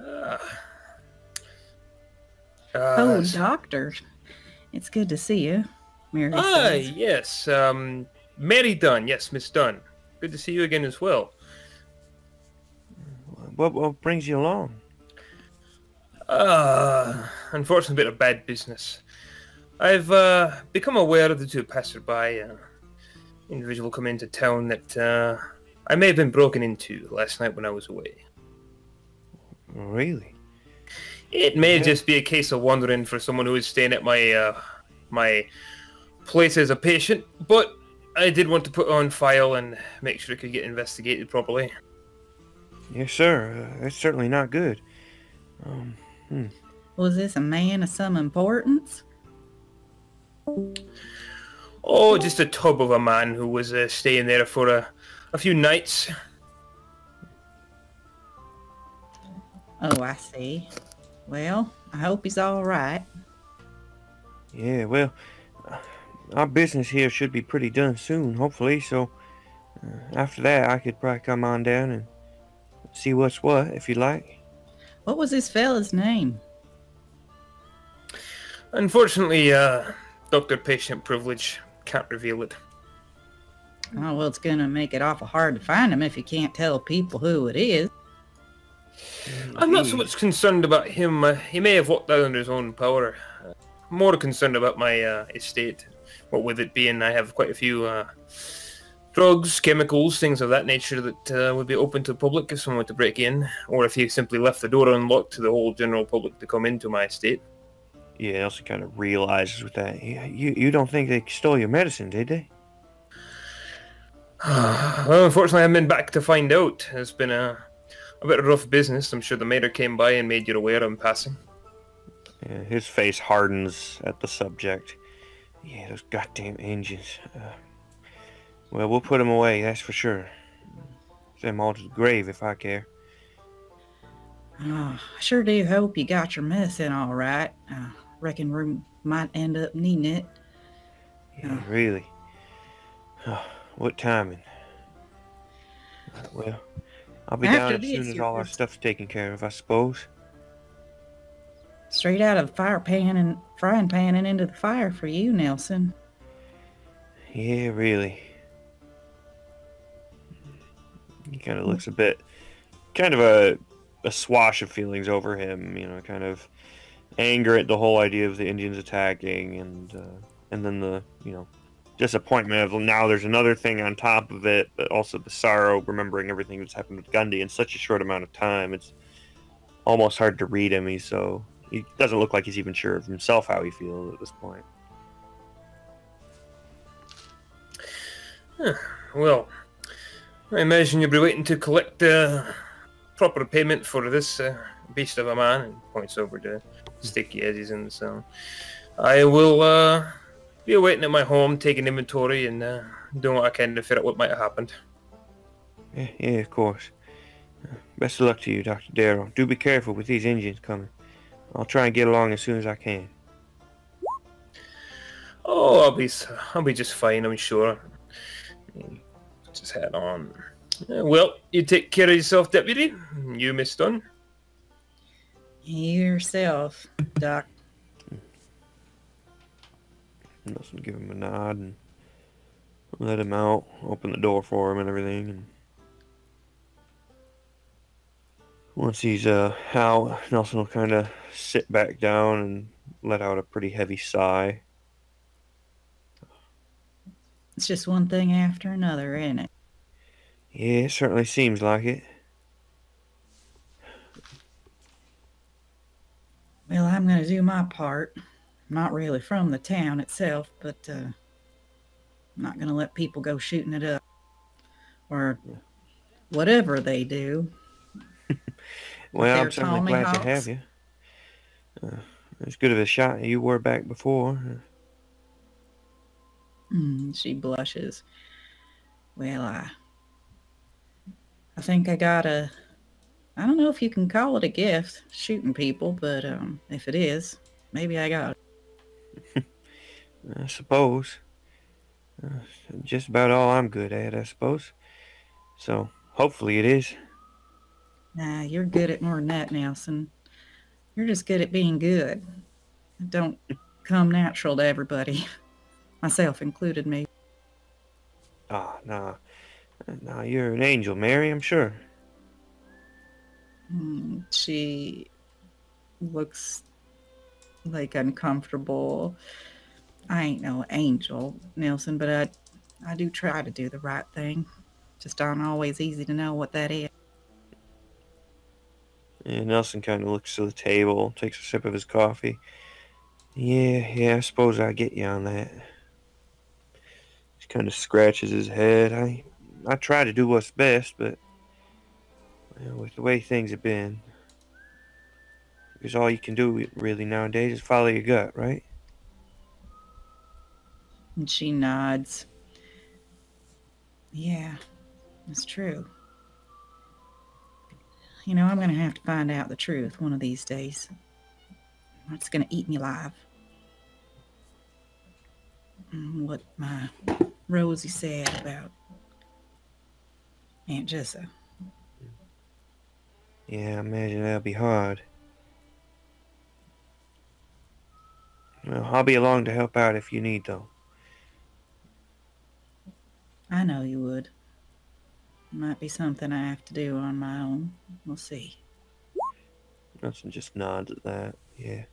Uh, Oh, uh, doctor. It's good to see you. Mary ah, says. yes. Um, Mary Dunn. Yes, Miss Dunn. Good to see you again as well. What, what brings you along? Uh, unfortunately, a bit of bad business. I've uh, become aware of the two passerby uh, individual come into town that uh, I may have been broken into last night when I was away. Really? It may Yeah. just be a case of wandering for someone who is staying at my uh, my place as a patient, but I did want to put on file and make sure it could get investigated properly. Yes, sir. Uh, that's certainly not good. Um, hmm. Was this a man of some importance? Oh, just a tub of a man who was uh, staying there for a, a few nights. Oh, I see. Well, I hope he's all right. Yeah, well, uh, our business here should be pretty done soon, hopefully. So uh, after that, I could probably come on down and see what's what, if you like. What was this fella's name? Unfortunately, uh, doctor-patient privilege can't reveal it. Oh, well, it's gonna make it awful hard to find him if you can't tell people who it is. I'm not so much concerned about him. Uh, he may have walked out under his own power. Uh, more concerned about my uh, estate. What with it being, I have quite a few uh, drugs, chemicals, things of that nature that uh, would be open to the public if someone were to break in, or if you simply left the door unlocked to the whole general public to come into my estate. Yeah, Nelson kind of realizes with that. Yeah, you you don't think they stole your medicine, did they? well, unfortunately, I haven't been back to find out. It's been a, a bit of rough business. I'm sure the mayor came by and made you aware in passing. Yeah, his face hardens at the subject. Yeah, those goddamn Injuns. Uh, well, we'll put them away, that's for sure. Send them all to the grave if I care. Oh, I sure do hope you got your medicine all right. I reckon we might end up needing it. Yeah, really. Oh, what timing? Well, I'll be down as soon as all our stuff's taken care of, I suppose. Straight out of the fire pan and frying pan and into the fire for you, Nelson. Yeah, really. He kind of looks a bit, kind of a, a swash of feelings over him. You know, kind of anger at the whole idea of the Indians attacking, and uh, and then the you know disappointment of now there's another thing on top of it, but also the sorrow, remembering everything that's happened with Gundy in such a short amount of time. It's almost hard to read him. He's so he doesn't look like he's even sure of himself how he feels at this point. Well, I imagine you'll be waiting to collect uh, proper payment for this uh, beast of a man, and points over to Sticky as he's in the. I will uh, be waiting at my home, taking inventory and uh, doing what I can to figure out what might have happened. Yeah, yeah, of course. Best of luck to you, Dr. Darrow. Do be careful with these Injuns coming. I'll try and get along as soon as I can. Oh, I'll be I'll be just fine, I'm sure. Just head on. Well, you take care of yourself, deputy. You, Miss Dunn. Yourself, Doc. Nelson give him a nod and let him out, open the door for him and everything. And once he's uh, out, Nelson will kind of sit back down and let out a pretty heavy sigh. It's just one thing after another, ain't it? Yeah, it certainly seems like it. Well, I'm going to do my part. Not really from the town itself, but uh, I'm not going to let people go shooting it up. Or whatever they do. Well, I'm certainly glad to have you. Uh, as good of a shot as you were back before. Mm, she blushes. Well, I. I think I got a. I don't know if you can call it a gift, shooting people, but um, if it is, maybe I got it. I suppose. Uh, just about all I'm good at, I suppose. So, hopefully it is. Nah, you're good at more than that, Nelson. You're just good at being good. It don't come natural to everybody, myself included, me. Ah, nah. Nah, you're an angel, Mary, I'm sure. Mm, She looks like uncomfortable. I ain't no angel, Nelson, but I, I do try to do the right thing. Just aren't always easy to know what that is. And Nelson kind of looks to the table, takes a sip of his coffee. Yeah, yeah, I suppose I get you on that. He kind of scratches his head. I, I try to do what's best, but well, with the way things have been, because all you can do really nowadays is follow your gut, right? And she nods. Yeah, it's true. You know, I'm going to have to find out the truth one of these days. It's going to eat me alive. Mm, What my Rosie said about Aunt Jessa. Yeah, I imagine that'll be hard. Well, I'll be along to help out if you need, though. I know you would. Might be something I have to do on my own. We'll see. Nelson just nods at that. Yeah.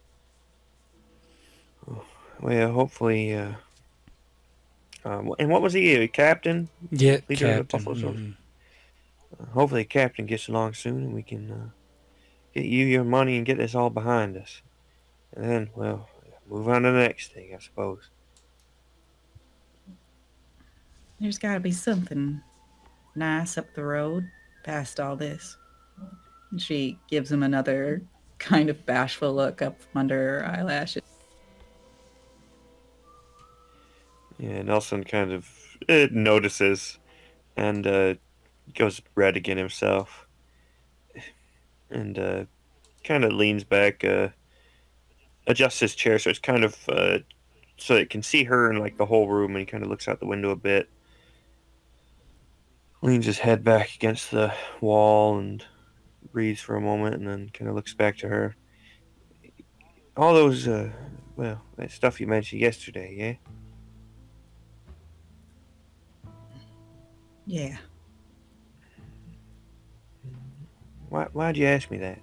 Oh, well, hopefully, uh, Um, and what was he? A captain? Yeah, Leader of the Captain. Buffalo Soldiers. mhm. Uh, hopefully, the captain gets along soon, and we can uh, get you your money and get this all behind us. And then, well, move on to the next thing, I suppose. There's got to be something nice up the road past all this. And she gives him another kind of bashful look up under her eyelashes. Yeah, Nelson kind of uh, notices and uh, goes red again himself. And uh, kind of leans back, uh, adjusts his chair so it's kind of uh, so it can see her in like the whole room, and he kind of looks out the window a bit. Leans his head back against the wall and breathes for a moment, and then kind of looks back to her. All those, uh, well, that stuff you mentioned yesterday, yeah? Yeah. Why, why'd you ask me that?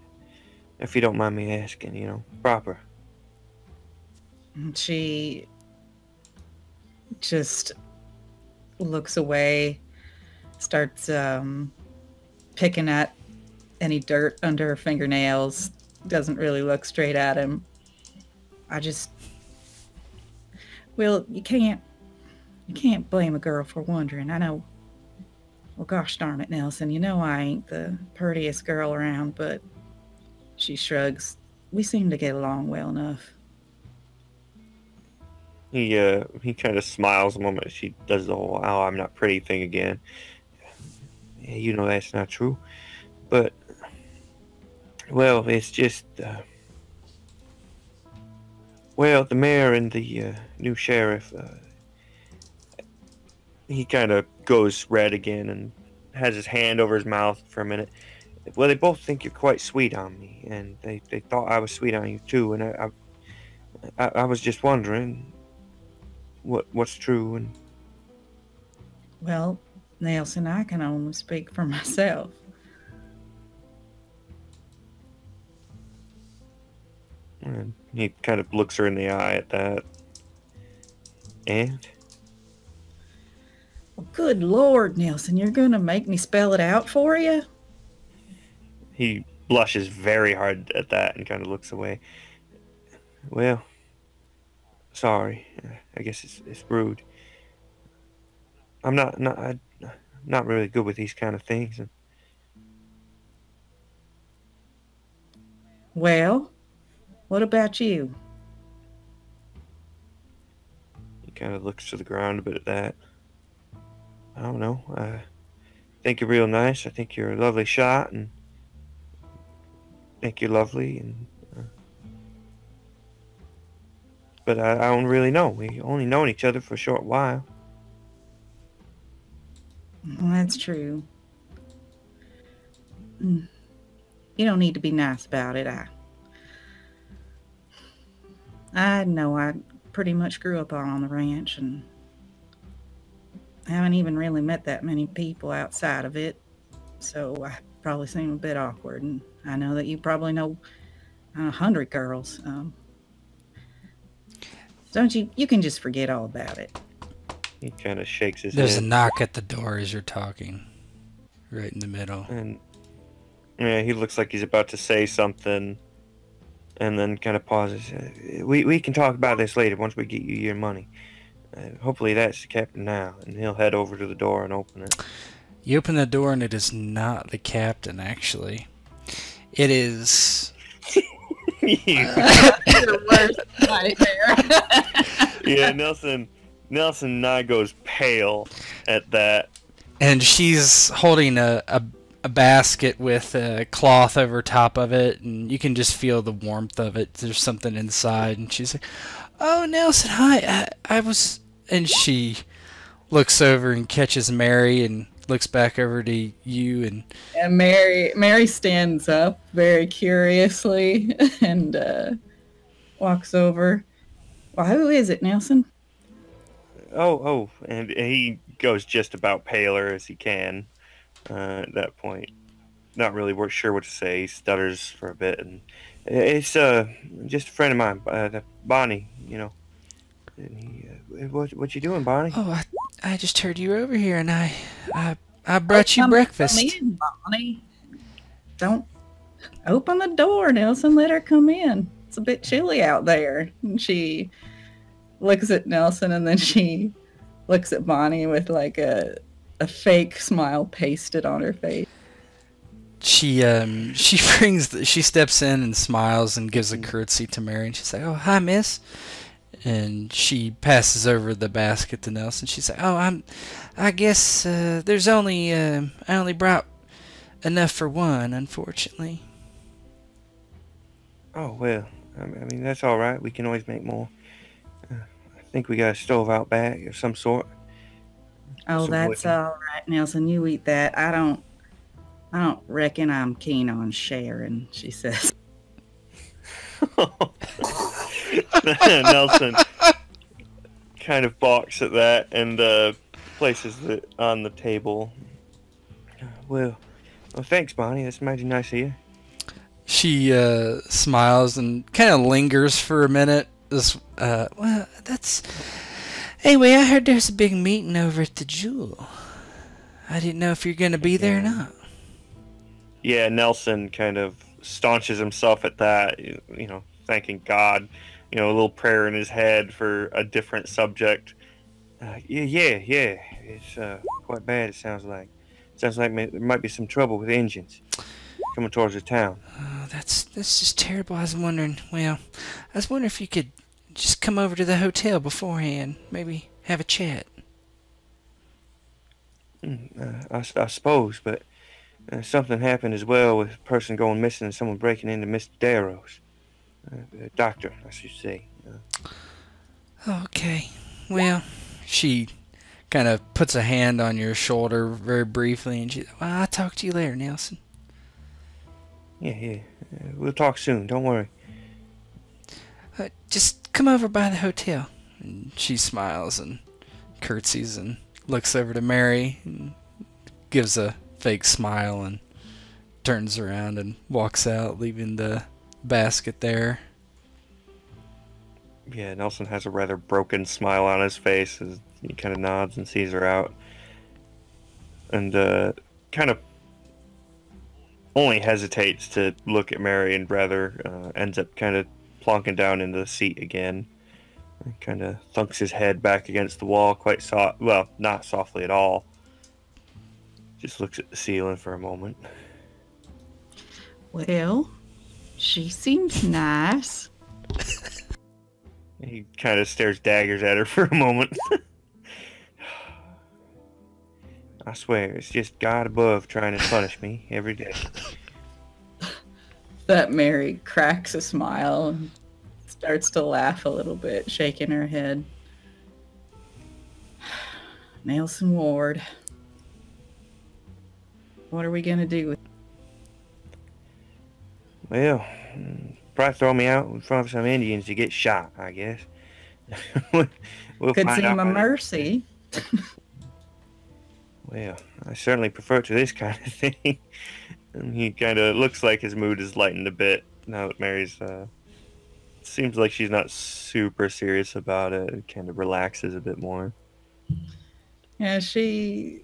If you don't mind me asking, you know, proper. She just looks away, starts um, picking at any dirt under her fingernails, doesn't really look straight at him. I just. Well, you can't. You can't blame a girl for wondering. I know. Well, gosh darn it, Nelson. You know I ain't the prettiest girl around, but she shrugs. We seem to get along well enough. He uh he kind of smiles a moment. She does the whole "oh I'm not pretty" thing again. Yeah, you know that's not true, but well, it's just uh, well the mayor and the uh, new sheriff. Uh, he kind of goes red again and has his hand over his mouth for a minute. Well, they both think you're quite sweet on me, and they, they thought I was sweet on you too. And I, I, I, was just wondering what what's true and Well, Nelson, I can only speak for myself. And he kind of looks her in the eye at that. And Well, good Lord, Nelson, you're going to make me spell it out for you? he blushes very hard at that and kind of looks away. Well, sorry. I guess it's, it's rude. I'm not not I, not really good with these kind of things. And Well, what about you? he kind of looks to the ground a bit at that. I don't know. I think you're real nice. I think you're a lovely shot, and I think you're lovely. And uh, but I, I don't really know. We only known each other for a short while. Well, that's true. Mm. You don't need to be nice about it. I I know I pretty much grew up on the ranch and haven't even really met that many people outside of it. So I probably seem a bit awkward. And I know that you probably know a hundred girls. Um, don't you? You can just forget all about it. He kind of shakes his head There's a knock at the door as you're talking. Right in the middle. And yeah, he looks like he's about to say something, and then kind of pauses. We we can talk about this later once we get you your money. Uh, hopefully that's the captain now, and he'll head over to the door and open it. You open the door and it is not the captain, actually. It is. Your yeah, Nelson. Nelson Nye goes pale at that. And she's holding a, a, a basket with a cloth over top of it, and you can just feel the warmth of it. There's something inside, and she's like, "Oh, Nelson, hi. I, I was." And she looks over and catches Mary, and looks back over to you, and And Mary Mary stands up very curiously and uh, walks over. Well, who is it, Nelson? Oh, oh, and he goes just about paler as he can uh, at that point. Not really wor- sure what to say. He stutters for a bit, and it's uh just a friend of mine, uh, Bonnie. You know, And he, uh, what, what you doing, Bonnie? Oh, I, I just heard you were over here, and I, I, I brought you Come- breakfast. Come in, Bonnie. Don't open the door, Nelson. Let her come in. It's a bit chilly out there. And she looks at Nelson and then she looks at Bonnie with like a a fake smile pasted on her face. She, um, she brings, the, she steps in and smiles and gives a curtsy to Mary, and she's like, "Oh, hi, Miss." And she passes over the basket to Nelson. She's like, "Oh, I'm, I guess uh, there's only, uh, I only brought enough for one, unfortunately." Oh well, I I mean that's all right. We can always make more. Uh, I think we got a stove out back of some sort. Oh, Some that's wood. all right, Nelson. You eat that. I don't. I don't reckon I'm keen on sharing. She says. Nelson kind of balks at that and uh, places it on the table. Well, well, thanks, Bonnie. That's mighty nice of you. She uh, smiles and kind of lingers for a minute. This, uh, well, that's. Anyway, I heard there's a big meeting over at the Jewel. I didn't know if you're gonna be there or not. Yeah, Nelson kind of staunches himself at that, you know, thanking God, you know, a little prayer in his head for a different subject. Uh, yeah, yeah, yeah. It's uh, quite bad, it sounds like. Sounds like there might be some trouble with Injuns coming towards the town. Oh, that's that's just terrible. I was wondering. Well, I was wondering if you could just come over to the hotel beforehand. Maybe have a chat. Mm, uh, I, s- I suppose, but uh, something happened as well with a person going missing and someone breaking into Mr. Darrow's. Uh, uh, doctor, I should say. Uh, Okay. Well, she kind of puts a hand on your shoulder very briefly, and she. Well, I'll talk to you later, Nelson. yeah, yeah. Uh, we'll talk soon. Don't worry. Uh, just come over by the hotel. And she smiles and curtsies and looks over to Mary and gives a fake smile and turns around and walks out, leaving the basket there. Yeah, Nelson has a rather broken smile on his face as he kind of nods and sees her out. And uh, kind of only hesitates to look at Mary and rather uh, ends up kind of plonking down into the seat again. Kind of thunks his head back against the wall quite soft. Well, not softly at all. Just looks at the ceiling for a moment. Well, she seems nice. He kind of stares daggers at her for a moment. I swear, it's just God above trying to punish me every day. That Mary cracks a smile and starts to laugh a little bit, shaking her head. Nelson Ward. What are we gonna do with Well, probably throw me out in front of some Indians to get shot, I guess. we'll Could seem a mercy. Well, I certainly prefer it to this kind of thing. he kind of looks like his mood is lightened a bit now that Mary's. Uh, seems like she's not super serious about it. It kind of relaxes a bit more. Yeah, she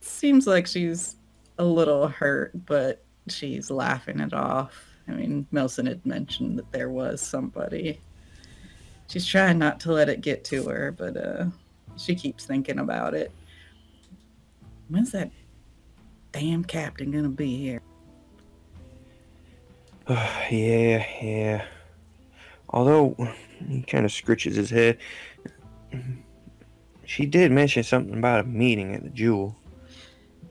seems like she's a little hurt, but she's laughing it off. I mean, Nelson had mentioned that there was somebody. She's trying not to let it get to her, but uh, she keeps thinking about it. When's that damn captain gonna be here? Uh, yeah, yeah. Although he kind of scritches his head. She did mention something about a meeting at the Jewel.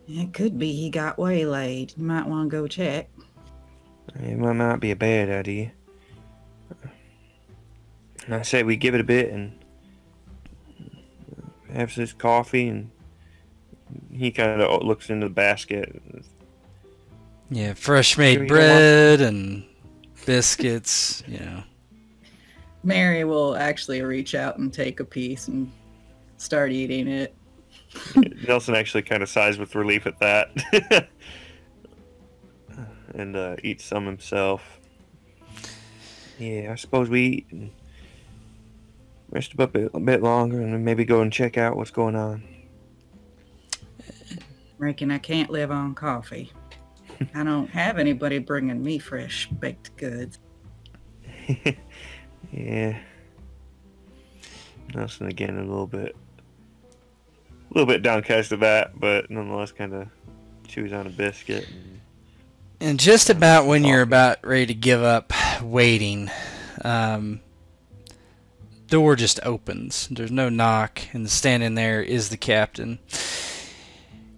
It could be he got waylaid. You might want to go check. It might not be a bad idea. And I say we give it a bit and have his coffee and he kind of looks into the basket. Yeah, fresh Sure made you don't want- bread and biscuits. You know. Mary will actually reach out and take a piece and start eating it. Nelson actually kind of sighs with relief at that. and uh, eats some himself. Yeah, I suppose we eat. And rest up a bit, a bit longer and then maybe go and check out what's going on. Reckon I can't live on coffee. I don't have anybody bringing me fresh baked goods. yeah. Nelson again a little bit, a little bit downcast that, but nonetheless kind of chews on a biscuit. And And just about when you're about ready to give up waiting, um, door just opens. There's no knock, and standing there is the captain.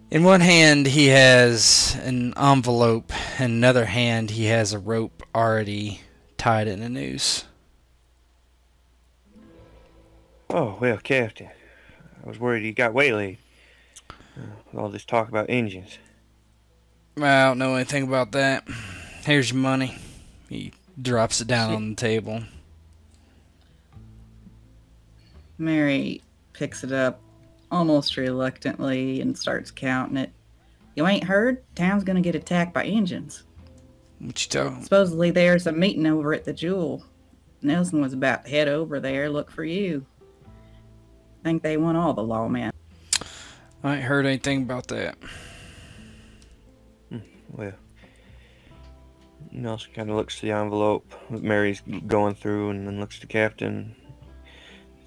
In one hand, he has an envelope, and another hand, he has a rope already tied in a noose. Oh well, Captain, I was worried you got waylaid. Uh, with all this talk about Injuns. I don't know anything about that. Here's your money. He drops it down on the table. Mary picks it up almost reluctantly and starts counting it. You ain't heard? Town's gonna get attacked by Injuns. What you tell? Supposedly there's a meeting over at the Jewel. Nelson was about to head over there, look for you. Think they want all the lawmen. I ain't heard anything about that. Hmm, well, Nelson kind of looks to the envelope that Mary's going through, and then looks to Captain.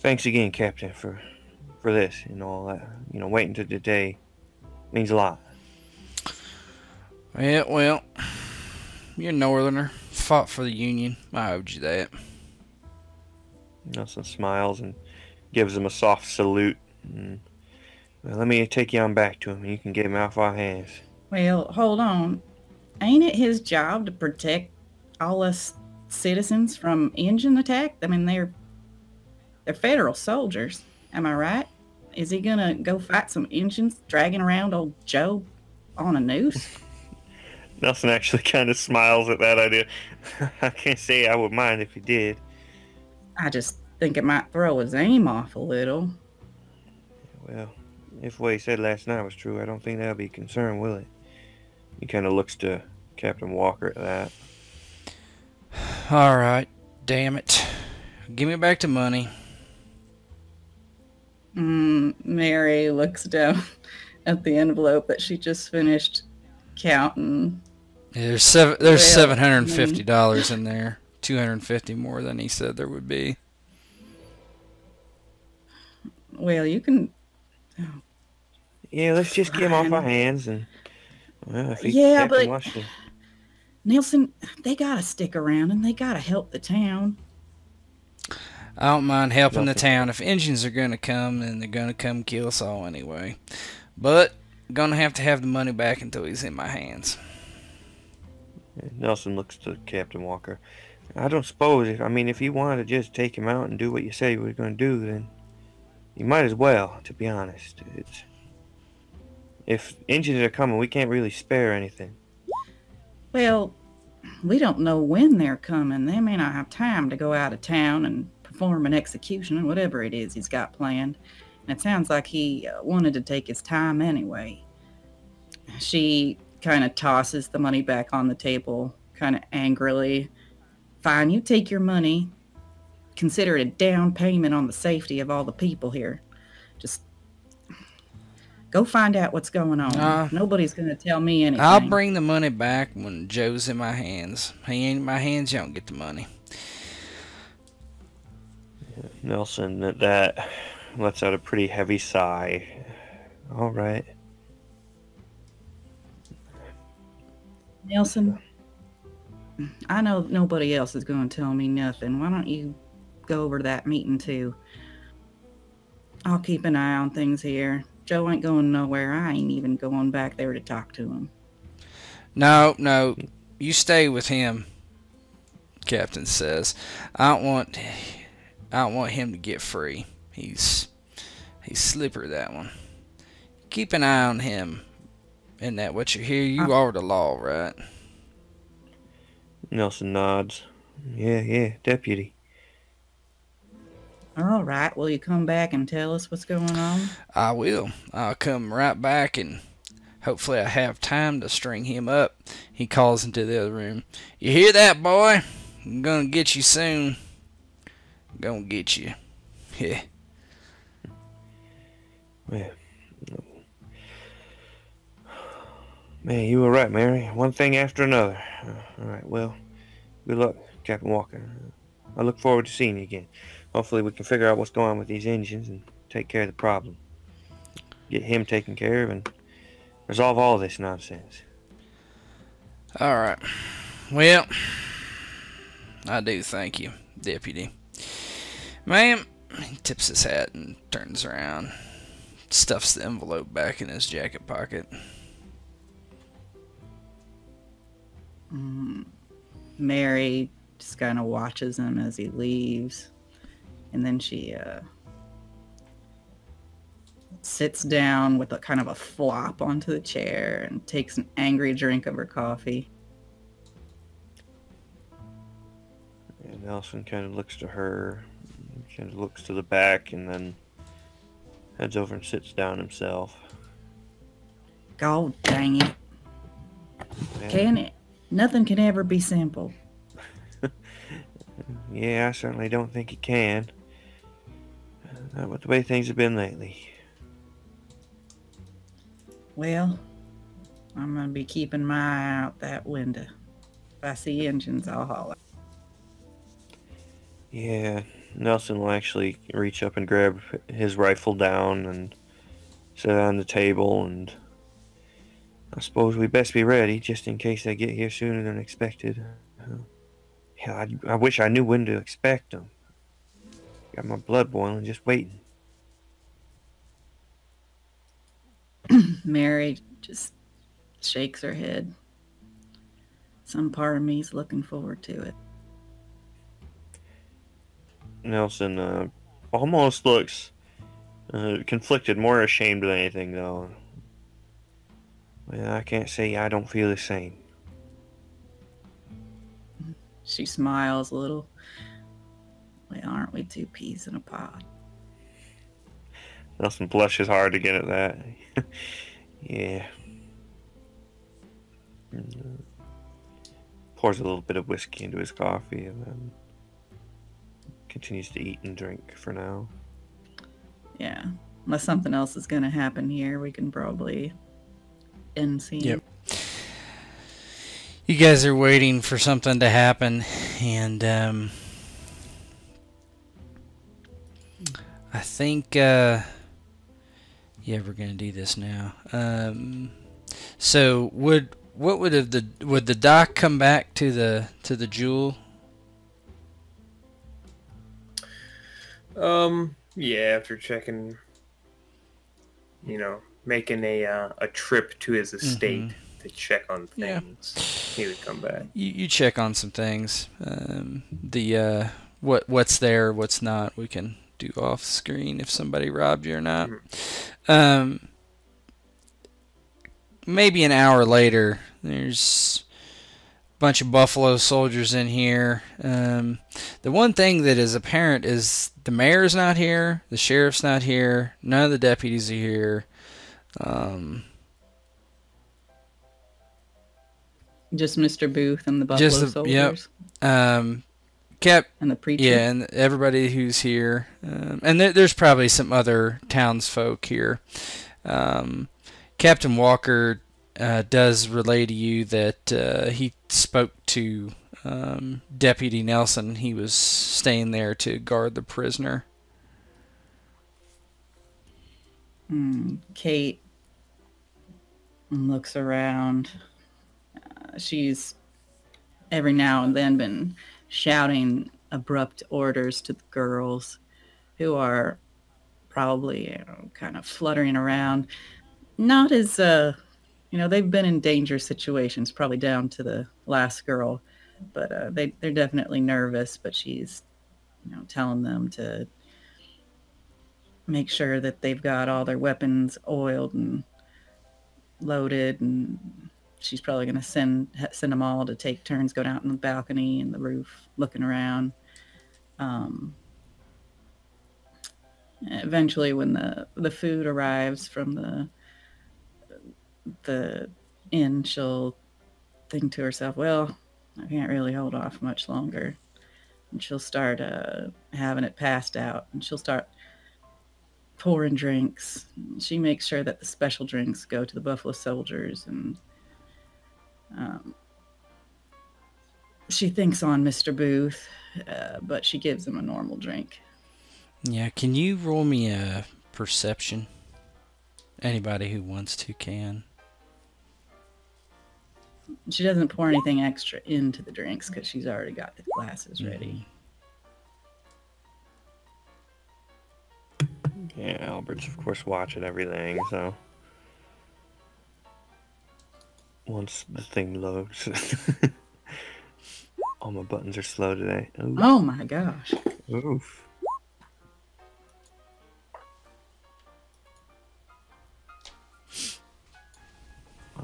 Thanks again, Captain, for for this and all that. You know, waiting to today means a lot. Yeah, well, you're a northerner. Fought for the Union. I owed you that. Nelson smiles and gives him a soft salute. And, well, let me take you on back to him, and you can get him off our hands. Well, hold on. Ain't it his job to protect all us citizens from Injun attack? I mean, they're they're federal soldiers. Am I right? Is he gonna go fight some Injuns dragging around old Joe on a noose? Nelson actually kind of smiles at that idea. I can't say I would mind if he did. I just think it might throw his aim off a little. Well, if what he said last night was true, I don't think that'll be a concern, will it? He kind of looks to Captain Walker at that. All right, damn it. Give me back the money. Mm, Mary looks down at the envelope that she just finished counting. There's seven. There's seven hundred and fifty dollars in there. Two hundred and fifty more than he said there would be. Well, you can. Yeah, let's just get him off our hands and. Well, if he Yeah, Captain but- wants to- Nelson, they gotta stick around and they gotta help the town. I don't mind helping the town. If Injuns are gonna come, then they're gonna come kill us all anyway. But gonna have to have the money back until he's in my hands. Nelson looks to Captain Walker. I don't suppose if I mean if you wanted to just take him out and do what you said you were going to do, then you might as well. To be honest, it's if Injuns are coming, we can't really spare anything. Well, we don't know when they're coming. They may not have time to go out of town and perform an execution or whatever it is he's got planned. And it sounds like he uh, wanted to take his time anyway. She kind of tosses the money back on the table, kind of angrily. Fine, you take your money. Consider it a down payment on the safety of all the people here. Just go find out what's going on. Uh, Nobody's going to tell me anything. I'll bring the money back when Joe's in my hands. He ain't in my hands, you don't get the money. Nelson at that lets out a pretty heavy sigh. All right. Nelson, I know nobody else is going to tell me nothing. Why don't you go over to that meeting too? I'll keep an eye on things here. Joe ain't going nowhere. I ain't even going back there to talk to him. No, no, you stay with him. Captain says, "I don't want, I don't want him to get free. He's, he's slippery that one. Keep an eye on him. Isn't that what you hear? You uh. are the law, right? Nelson nods. Yeah, yeah, deputy. All right. Will you come back and tell us what's going on? I will. I'll come right back and hopefully I have time to string him up. He calls into the other room. You hear that, boy? I'm gonna get you soon. I'm gonna get you. Yeah. Yeah. Man, you were right, Mary. One thing after another. Uh, all right, well, good luck, Captain Walker. I look forward to seeing you again. Hopefully, we can figure out what's going on with these Injuns and take care of the problem. Get him taken care of and resolve all this nonsense. All right. Well, I do thank you, Deputy. Ma'am, he tips his hat and turns around, stuffs the envelope back in his jacket pocket. Mm, Mary just kind of watches him as he leaves, and then she uh, sits down with a kind of a flop onto the chair and takes an angry drink of her coffee. And Nelson kind of looks to her, kind of looks to the back, and then heads over and sits down himself. God dang it! Yeah. Can it? Nothing can ever be simple. Yeah, I certainly don't think it can. Uh, the way things have been lately. Well, I'm gonna be keeping my eye out that window. If I see Injuns, I'll holler. Yeah, Nelson will actually reach up and grab his rifle down and set it on the table, and I suppose we best be ready just in case they get here sooner than expected. Yeah, I, I wish I knew when to expect them. Got my blood boiling just waiting. Mary just shakes her head. Some part of me's looking forward to it. Nelson uh, almost looks uh, conflicted, more ashamed than anything, though. Well, I can't say I don't feel the same. She smiles a little. Well, aren't we two peas in a pod? Nelson blushes hard again at that. yeah. And, uh, pours a little bit of whiskey into his coffee and then continues to eat and drink for now. Yeah. Unless something else is gonna happen here, we can probably end scene. Yep. You guys are waiting for something to happen, and um, I think, uh, yeah, we're gonna do this now. Um, so would what would have the would the doc come back to the to the jewel? Um, yeah, after checking, you know, making a uh, a trip to his estate to check on Yeah. things, he would come back. You, you check on some things. Um, the uh, what what's there, what's not. We can do off screen if somebody robbed you or not. Um, maybe an hour later, there's a bunch of Buffalo soldiers in here. Um, the one thing that is apparent is the mayor's not here, the sheriff's not here, none of the deputies are here. Um, Just Mr. Booth and the Buffalo Just the- yep. um, Cap, and the preacher. Yeah, and everybody who's here, um, and there, there's probably some other townsfolk here. Um, Captain Walker uh, does relay to you that uh, he spoke to um, Deputy Nelson. He was staying there to guard the prisoner. Hmm, Kate looks around. Uh, she's every now and then been shouting abrupt orders to the girls who are probably you know, kind of fluttering around. Not as, uh, you know, they've been in danger situations, probably down to the last girl, but uh, they, they're definitely nervous. But she's, you know, telling them to make sure that they've got all their weapons oiled and loaded and she's probably going to send send them all to take turns going out on the balcony and the roof looking around um, eventually when the the food arrives from the the inn she'll think to herself well i can't really hold off much longer and she'll start uh, having it passed out, and she'll start pouring drinks. She makes sure that the special drinks go to the Buffalo Soldiers, and um, she thinks on Mr. Booth, uh, but she gives him a normal drink. Yeah, can you roll me a perception? Anybody who wants to can. She doesn't pour anything extra into the drinks because she's already got the glasses ready. Yeah, Albert's of course watching everything, so once the thing loads. All my buttons are slow today. Ooh. Oh my gosh. Oof.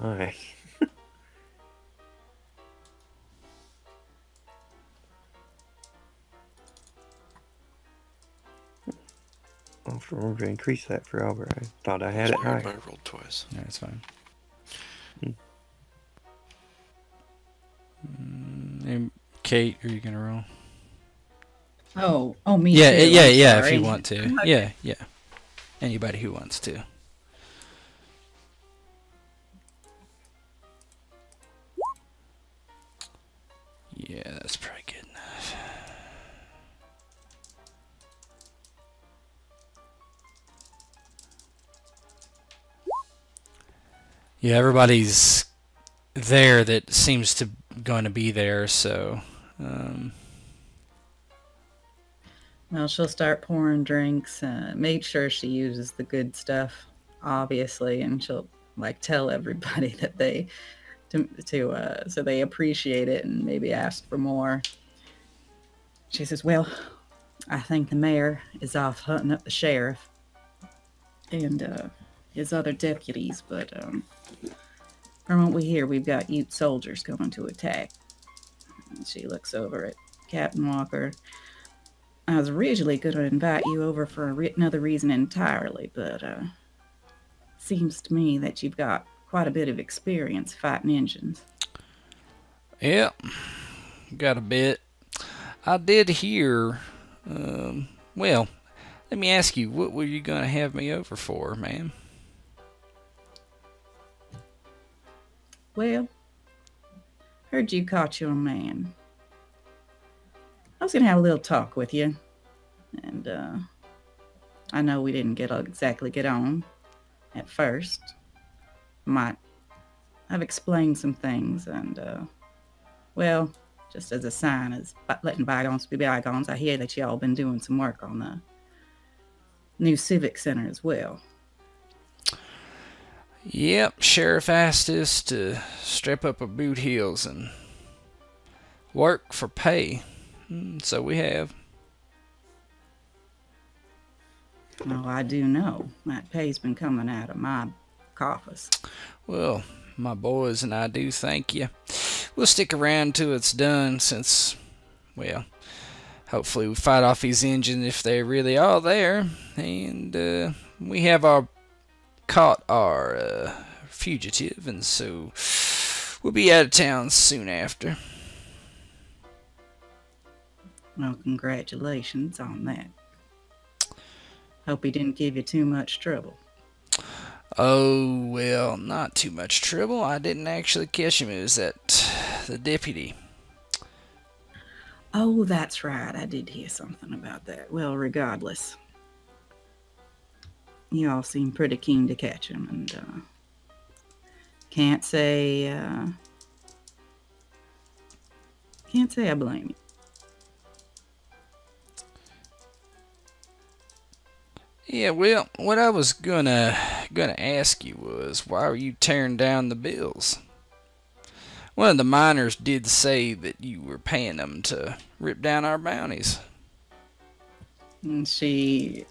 Alright. I'll have to remember to increase that for Albert. I thought I had it Sorry, high. I rolled twice. No, it's fine. Mm, and Kate, are you gonna roll? Oh, oh me. yeah, too, yeah, I'm yeah. If you want to, yeah, yeah. Anybody who wants to. Yeah, that's probably good enough. Yeah, everybody's there that seems to going to be there, so um, Well, she'll start pouring drinks. Uh, make sure she uses the good stuff, obviously, and she'll like tell everybody that they to to uh, so they appreciate it and maybe ask for more. She says, "Well, I think the mayor is off hunting up the sheriff and uh, his other deputies, but um, from what we hear, we've got Ute soldiers coming to attack." And she looks over at Captain Walker. I was originally going to invite you over for re- another reason entirely, but uh, seems to me that you've got quite a bit of experience fighting Injuns. Yep, got a bit. I did hear. Um, well, let me ask you, what were you gonna have me over for, ma'am? Well, heard you caught your man. I was going to have a little talk with you, and uh, I know we didn't get exactly get on at first. Might have explained some things, and uh, well, just as a sign, as letting bygones be bygones, I hear that y'all been doing some work on the new civic center as well. Yep, sheriff asked us to strap up our boot heels and work for pay. Mm, So we have. Oh, I do know that pay's been coming out of my coffers. Well, my boys and I do thank you. We'll stick around till it's done since, well, hopefully we fight off these Injuns if they really are there. And uh, we have our caught our uh, fugitive, and so we'll be out of town soon after. Well, congratulations on that. Hope he didn't give you too much trouble. Oh, well, not too much trouble. I didn't actually catch him. It was that the deputy. Oh, that's right. I did hear something about that. Well, regardless, you all seem pretty keen to catch him, and uh, can't say uh, can't say I blame you. Yeah, well, what I was gonna gonna ask you was why were you tearing down the bills? One of the miners did say that you were paying them to rip down our bounties. And she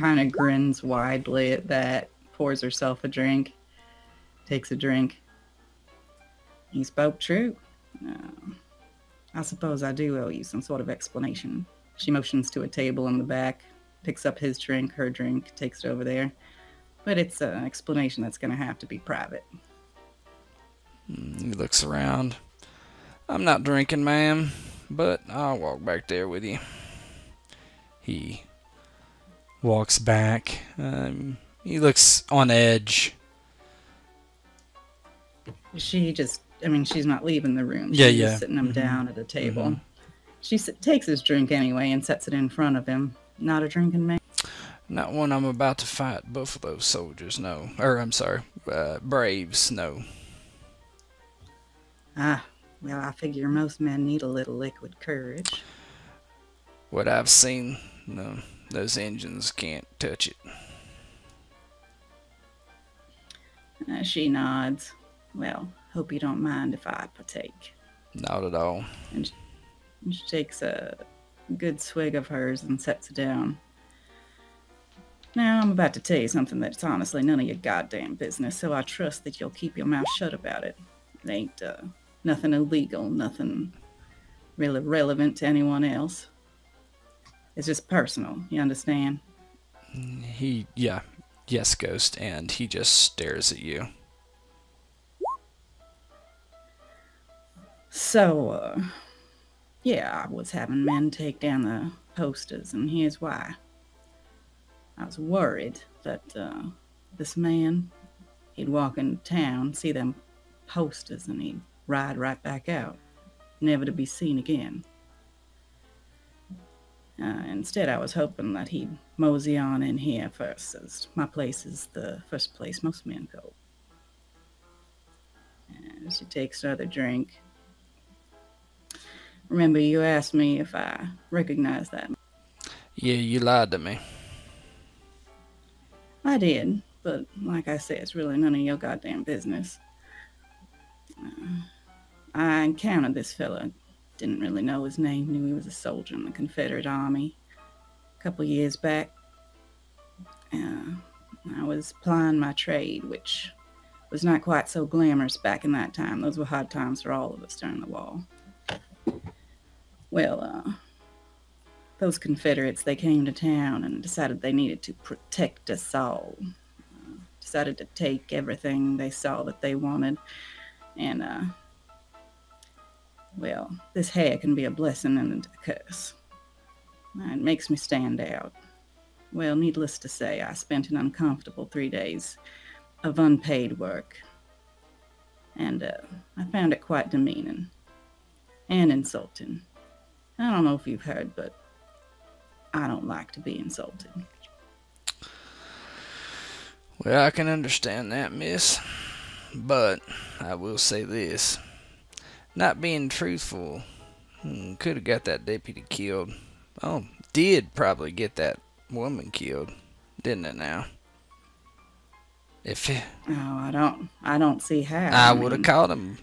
kind of grins widely at that, pours herself a drink, takes a drink. He spoke true. Um, I suppose I do owe you some sort of explanation. She motions to a table in the back, picks up his drink, her drink, takes it over there. But it's an explanation that's going to have to be private. Mm, He looks around. I'm not drinking, ma'am, but I'll walk back there with you. He walks back. Um, he looks on edge. She just, I mean, she's not leaving the room. Yeah, she's yeah. Just sitting him Mhm. down at a table. Mhm. She s- takes his drink anyway and sets it in front of him. Not a drinking man. Not when I'm about to fight buffalo soldiers, no. Or, I'm sorry, uh, braves, no. Ah, well, I figure most men need a little liquid courage. What I've seen, no, those engines can't touch it. Uh, she nods. Well, hope you don't mind if I partake. Not at all. And she takes a good swig of hers and sets it down. Now, I'm about to tell you something that's honestly none of your goddamn business, so I trust that you'll keep your mouth shut about it. It ain't uh, nothing illegal, nothing really relevant to anyone else. It's just personal, you understand? He, yeah, yes, Ghost, and he just stares at you. So, uh, yeah, I was having men take down the posters, and here's why. I was worried that uh, this man, he'd walk into town, see them posters, and he'd ride right back out, never to be seen again. Uh, instead, I was hoping that he'd mosey on in here first, as my place is the first place most men go. And she takes another drink. Remember, you asked me if I recognized that. Yeah, you lied to me. I did, but like I said, it's really none of your goddamn business. Uh, I encountered this fella. Didn't really know his name. Knew he was a soldier in the Confederate Army. A couple years back, uh, I was plying my trade, which was not quite so glamorous back in that time. Those were hard times for all of us during the war. Well, uh, those Confederates, they came to town and decided they needed to protect us all. Uh, decided to take everything they saw that they wanted. And, uh, well, this hair can be a blessing and a curse. It makes me stand out. Well, needless to say, I spent an uncomfortable three days of unpaid work. And uh, I found it quite demeaning and insulting. I don't know if you've heard, but I don't like to be insulted. Well, I can understand that, miss. But I will say this. Not being truthful hmm, could have got that deputy killed. Oh, did probably get that woman killed, didn't it now? If it, Oh, I don't, I don't see how. I would have caught him.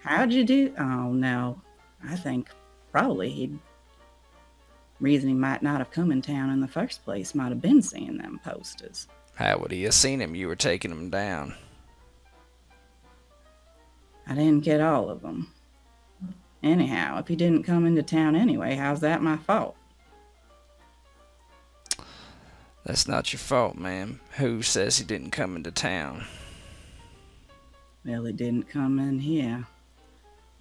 How'd you do? Oh no, I think probably he'd. Reason he might not have come in town in the first place might have been seeing them posters. How would he have seen him? You were taking him down. I didn't get all of them. Anyhow, if he didn't come into town anyway, how's that my fault? That's not your fault, ma'am. Who says he didn't come into town? Well, he didn't come in here.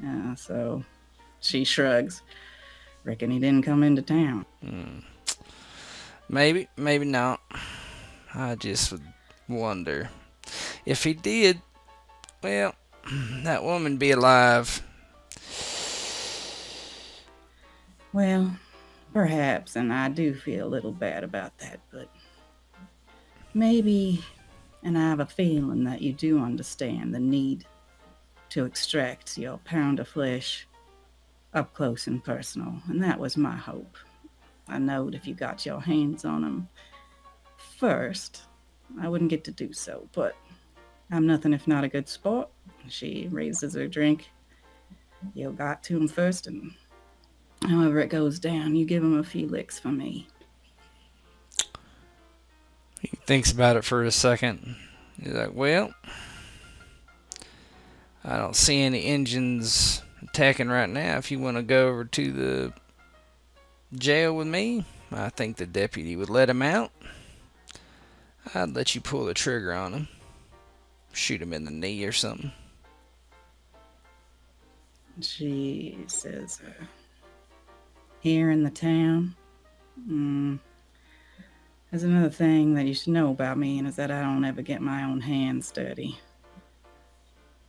Yeah, so she shrugs. Reckon he didn't come into town. Hmm. Maybe, maybe not. I just would wonder. If he did, well, that woman be alive. Well, perhaps, and I do feel a little bad about that, but maybe, and I have a feeling that you do understand the need to extract your pound of flesh up close and personal, and that was my hope. I knowed if you got your hands on him first, I wouldn't get to do so, but I'm nothing if not a good sport. She raises her drink. You got to him first, and However it goes down, you give him a few licks for me. He thinks about it for a second. He's like, well, I don't see any Injuns attacking right now. If you want to go over to the jail with me, I think the deputy would let him out. I'd let you pull the trigger on him. Shoot him in the knee or something. She says, uh, here in the town, mm, there's another thing that you should know about me, and is that I don't ever get my own hands dirty.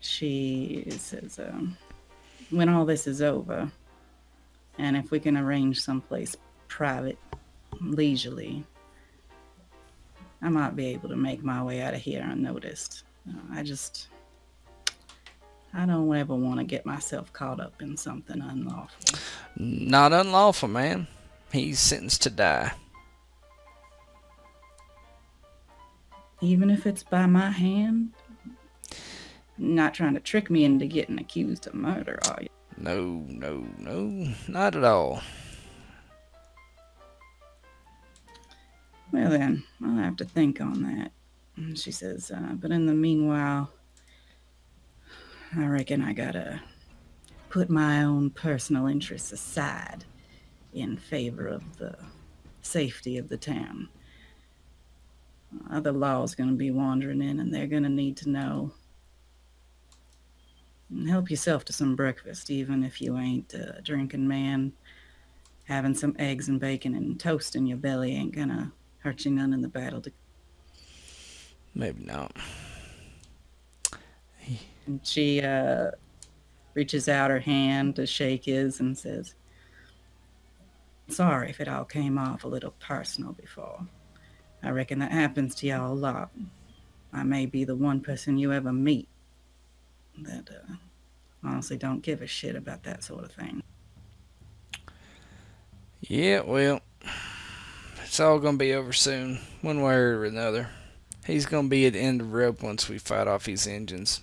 She says, um, when all this is over, and if we can arrange someplace private, leisurely, I might be able to make my way out of here unnoticed. Uh, I just. I don't ever want to get myself caught up in something unlawful. Not unlawful, man. He's sentenced to die. Even if it's by my hand? Not trying to trick me into getting accused of murder, are you? No, no, no, not at all. Well, then, I'll have to think on that. She says, uh, but in the meanwhile, I reckon I gotta put my own personal interests aside in favor of the safety of the town. Other law's gonna be wandering in, and they're gonna need to know. And help yourself to some breakfast, even if you ain't a drinking man. Having some eggs and bacon and toast in your belly ain't gonna hurt you none in the battle. To... Maybe not. And she uh, reaches out her hand to shake his and says, Sorry if it all came off a little personal before. I reckon that happens to y'all a lot. I may be the one person you ever meet that uh, honestly don't give a shit about that sort of thing. Yeah, well, it's all gonna be over soon, one way or another. He's gonna be at the end of rope once we fight off these Injuns.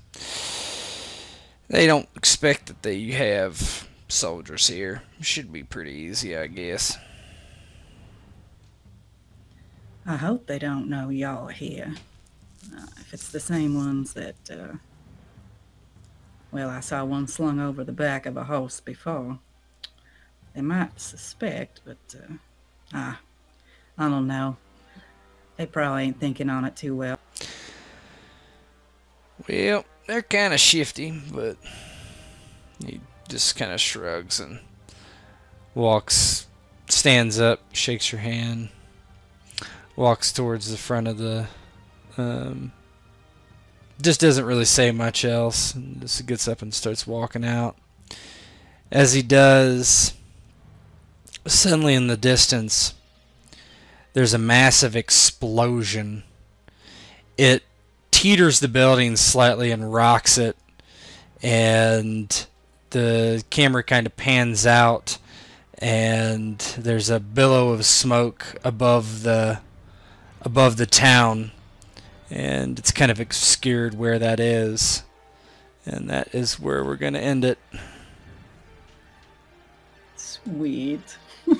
They don't expect that they have soldiers here. Should be pretty easy, I guess. I hope they don't know y'all are here. Uh, if it's the same ones that, uh, well, I saw one slung over the back of a horse before. They might suspect, but, uh, ah, I don't know. They probably ain't thinking on it too well. Well, they're kind of shifty, but he just kind of shrugs and walks, stands up, shakes your hand, walks towards the front of the. Um, just doesn't really say much else. And just gets up and starts walking out. As he does, suddenly in the distance, there's a massive explosion. It teeters the building slightly and rocks it, and the camera kind of pans out, and there's a billow of smoke above the above the town, and it's kind of obscured where that is, and that is where we're gonna end it. Sweet.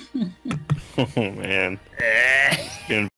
Oh man. Been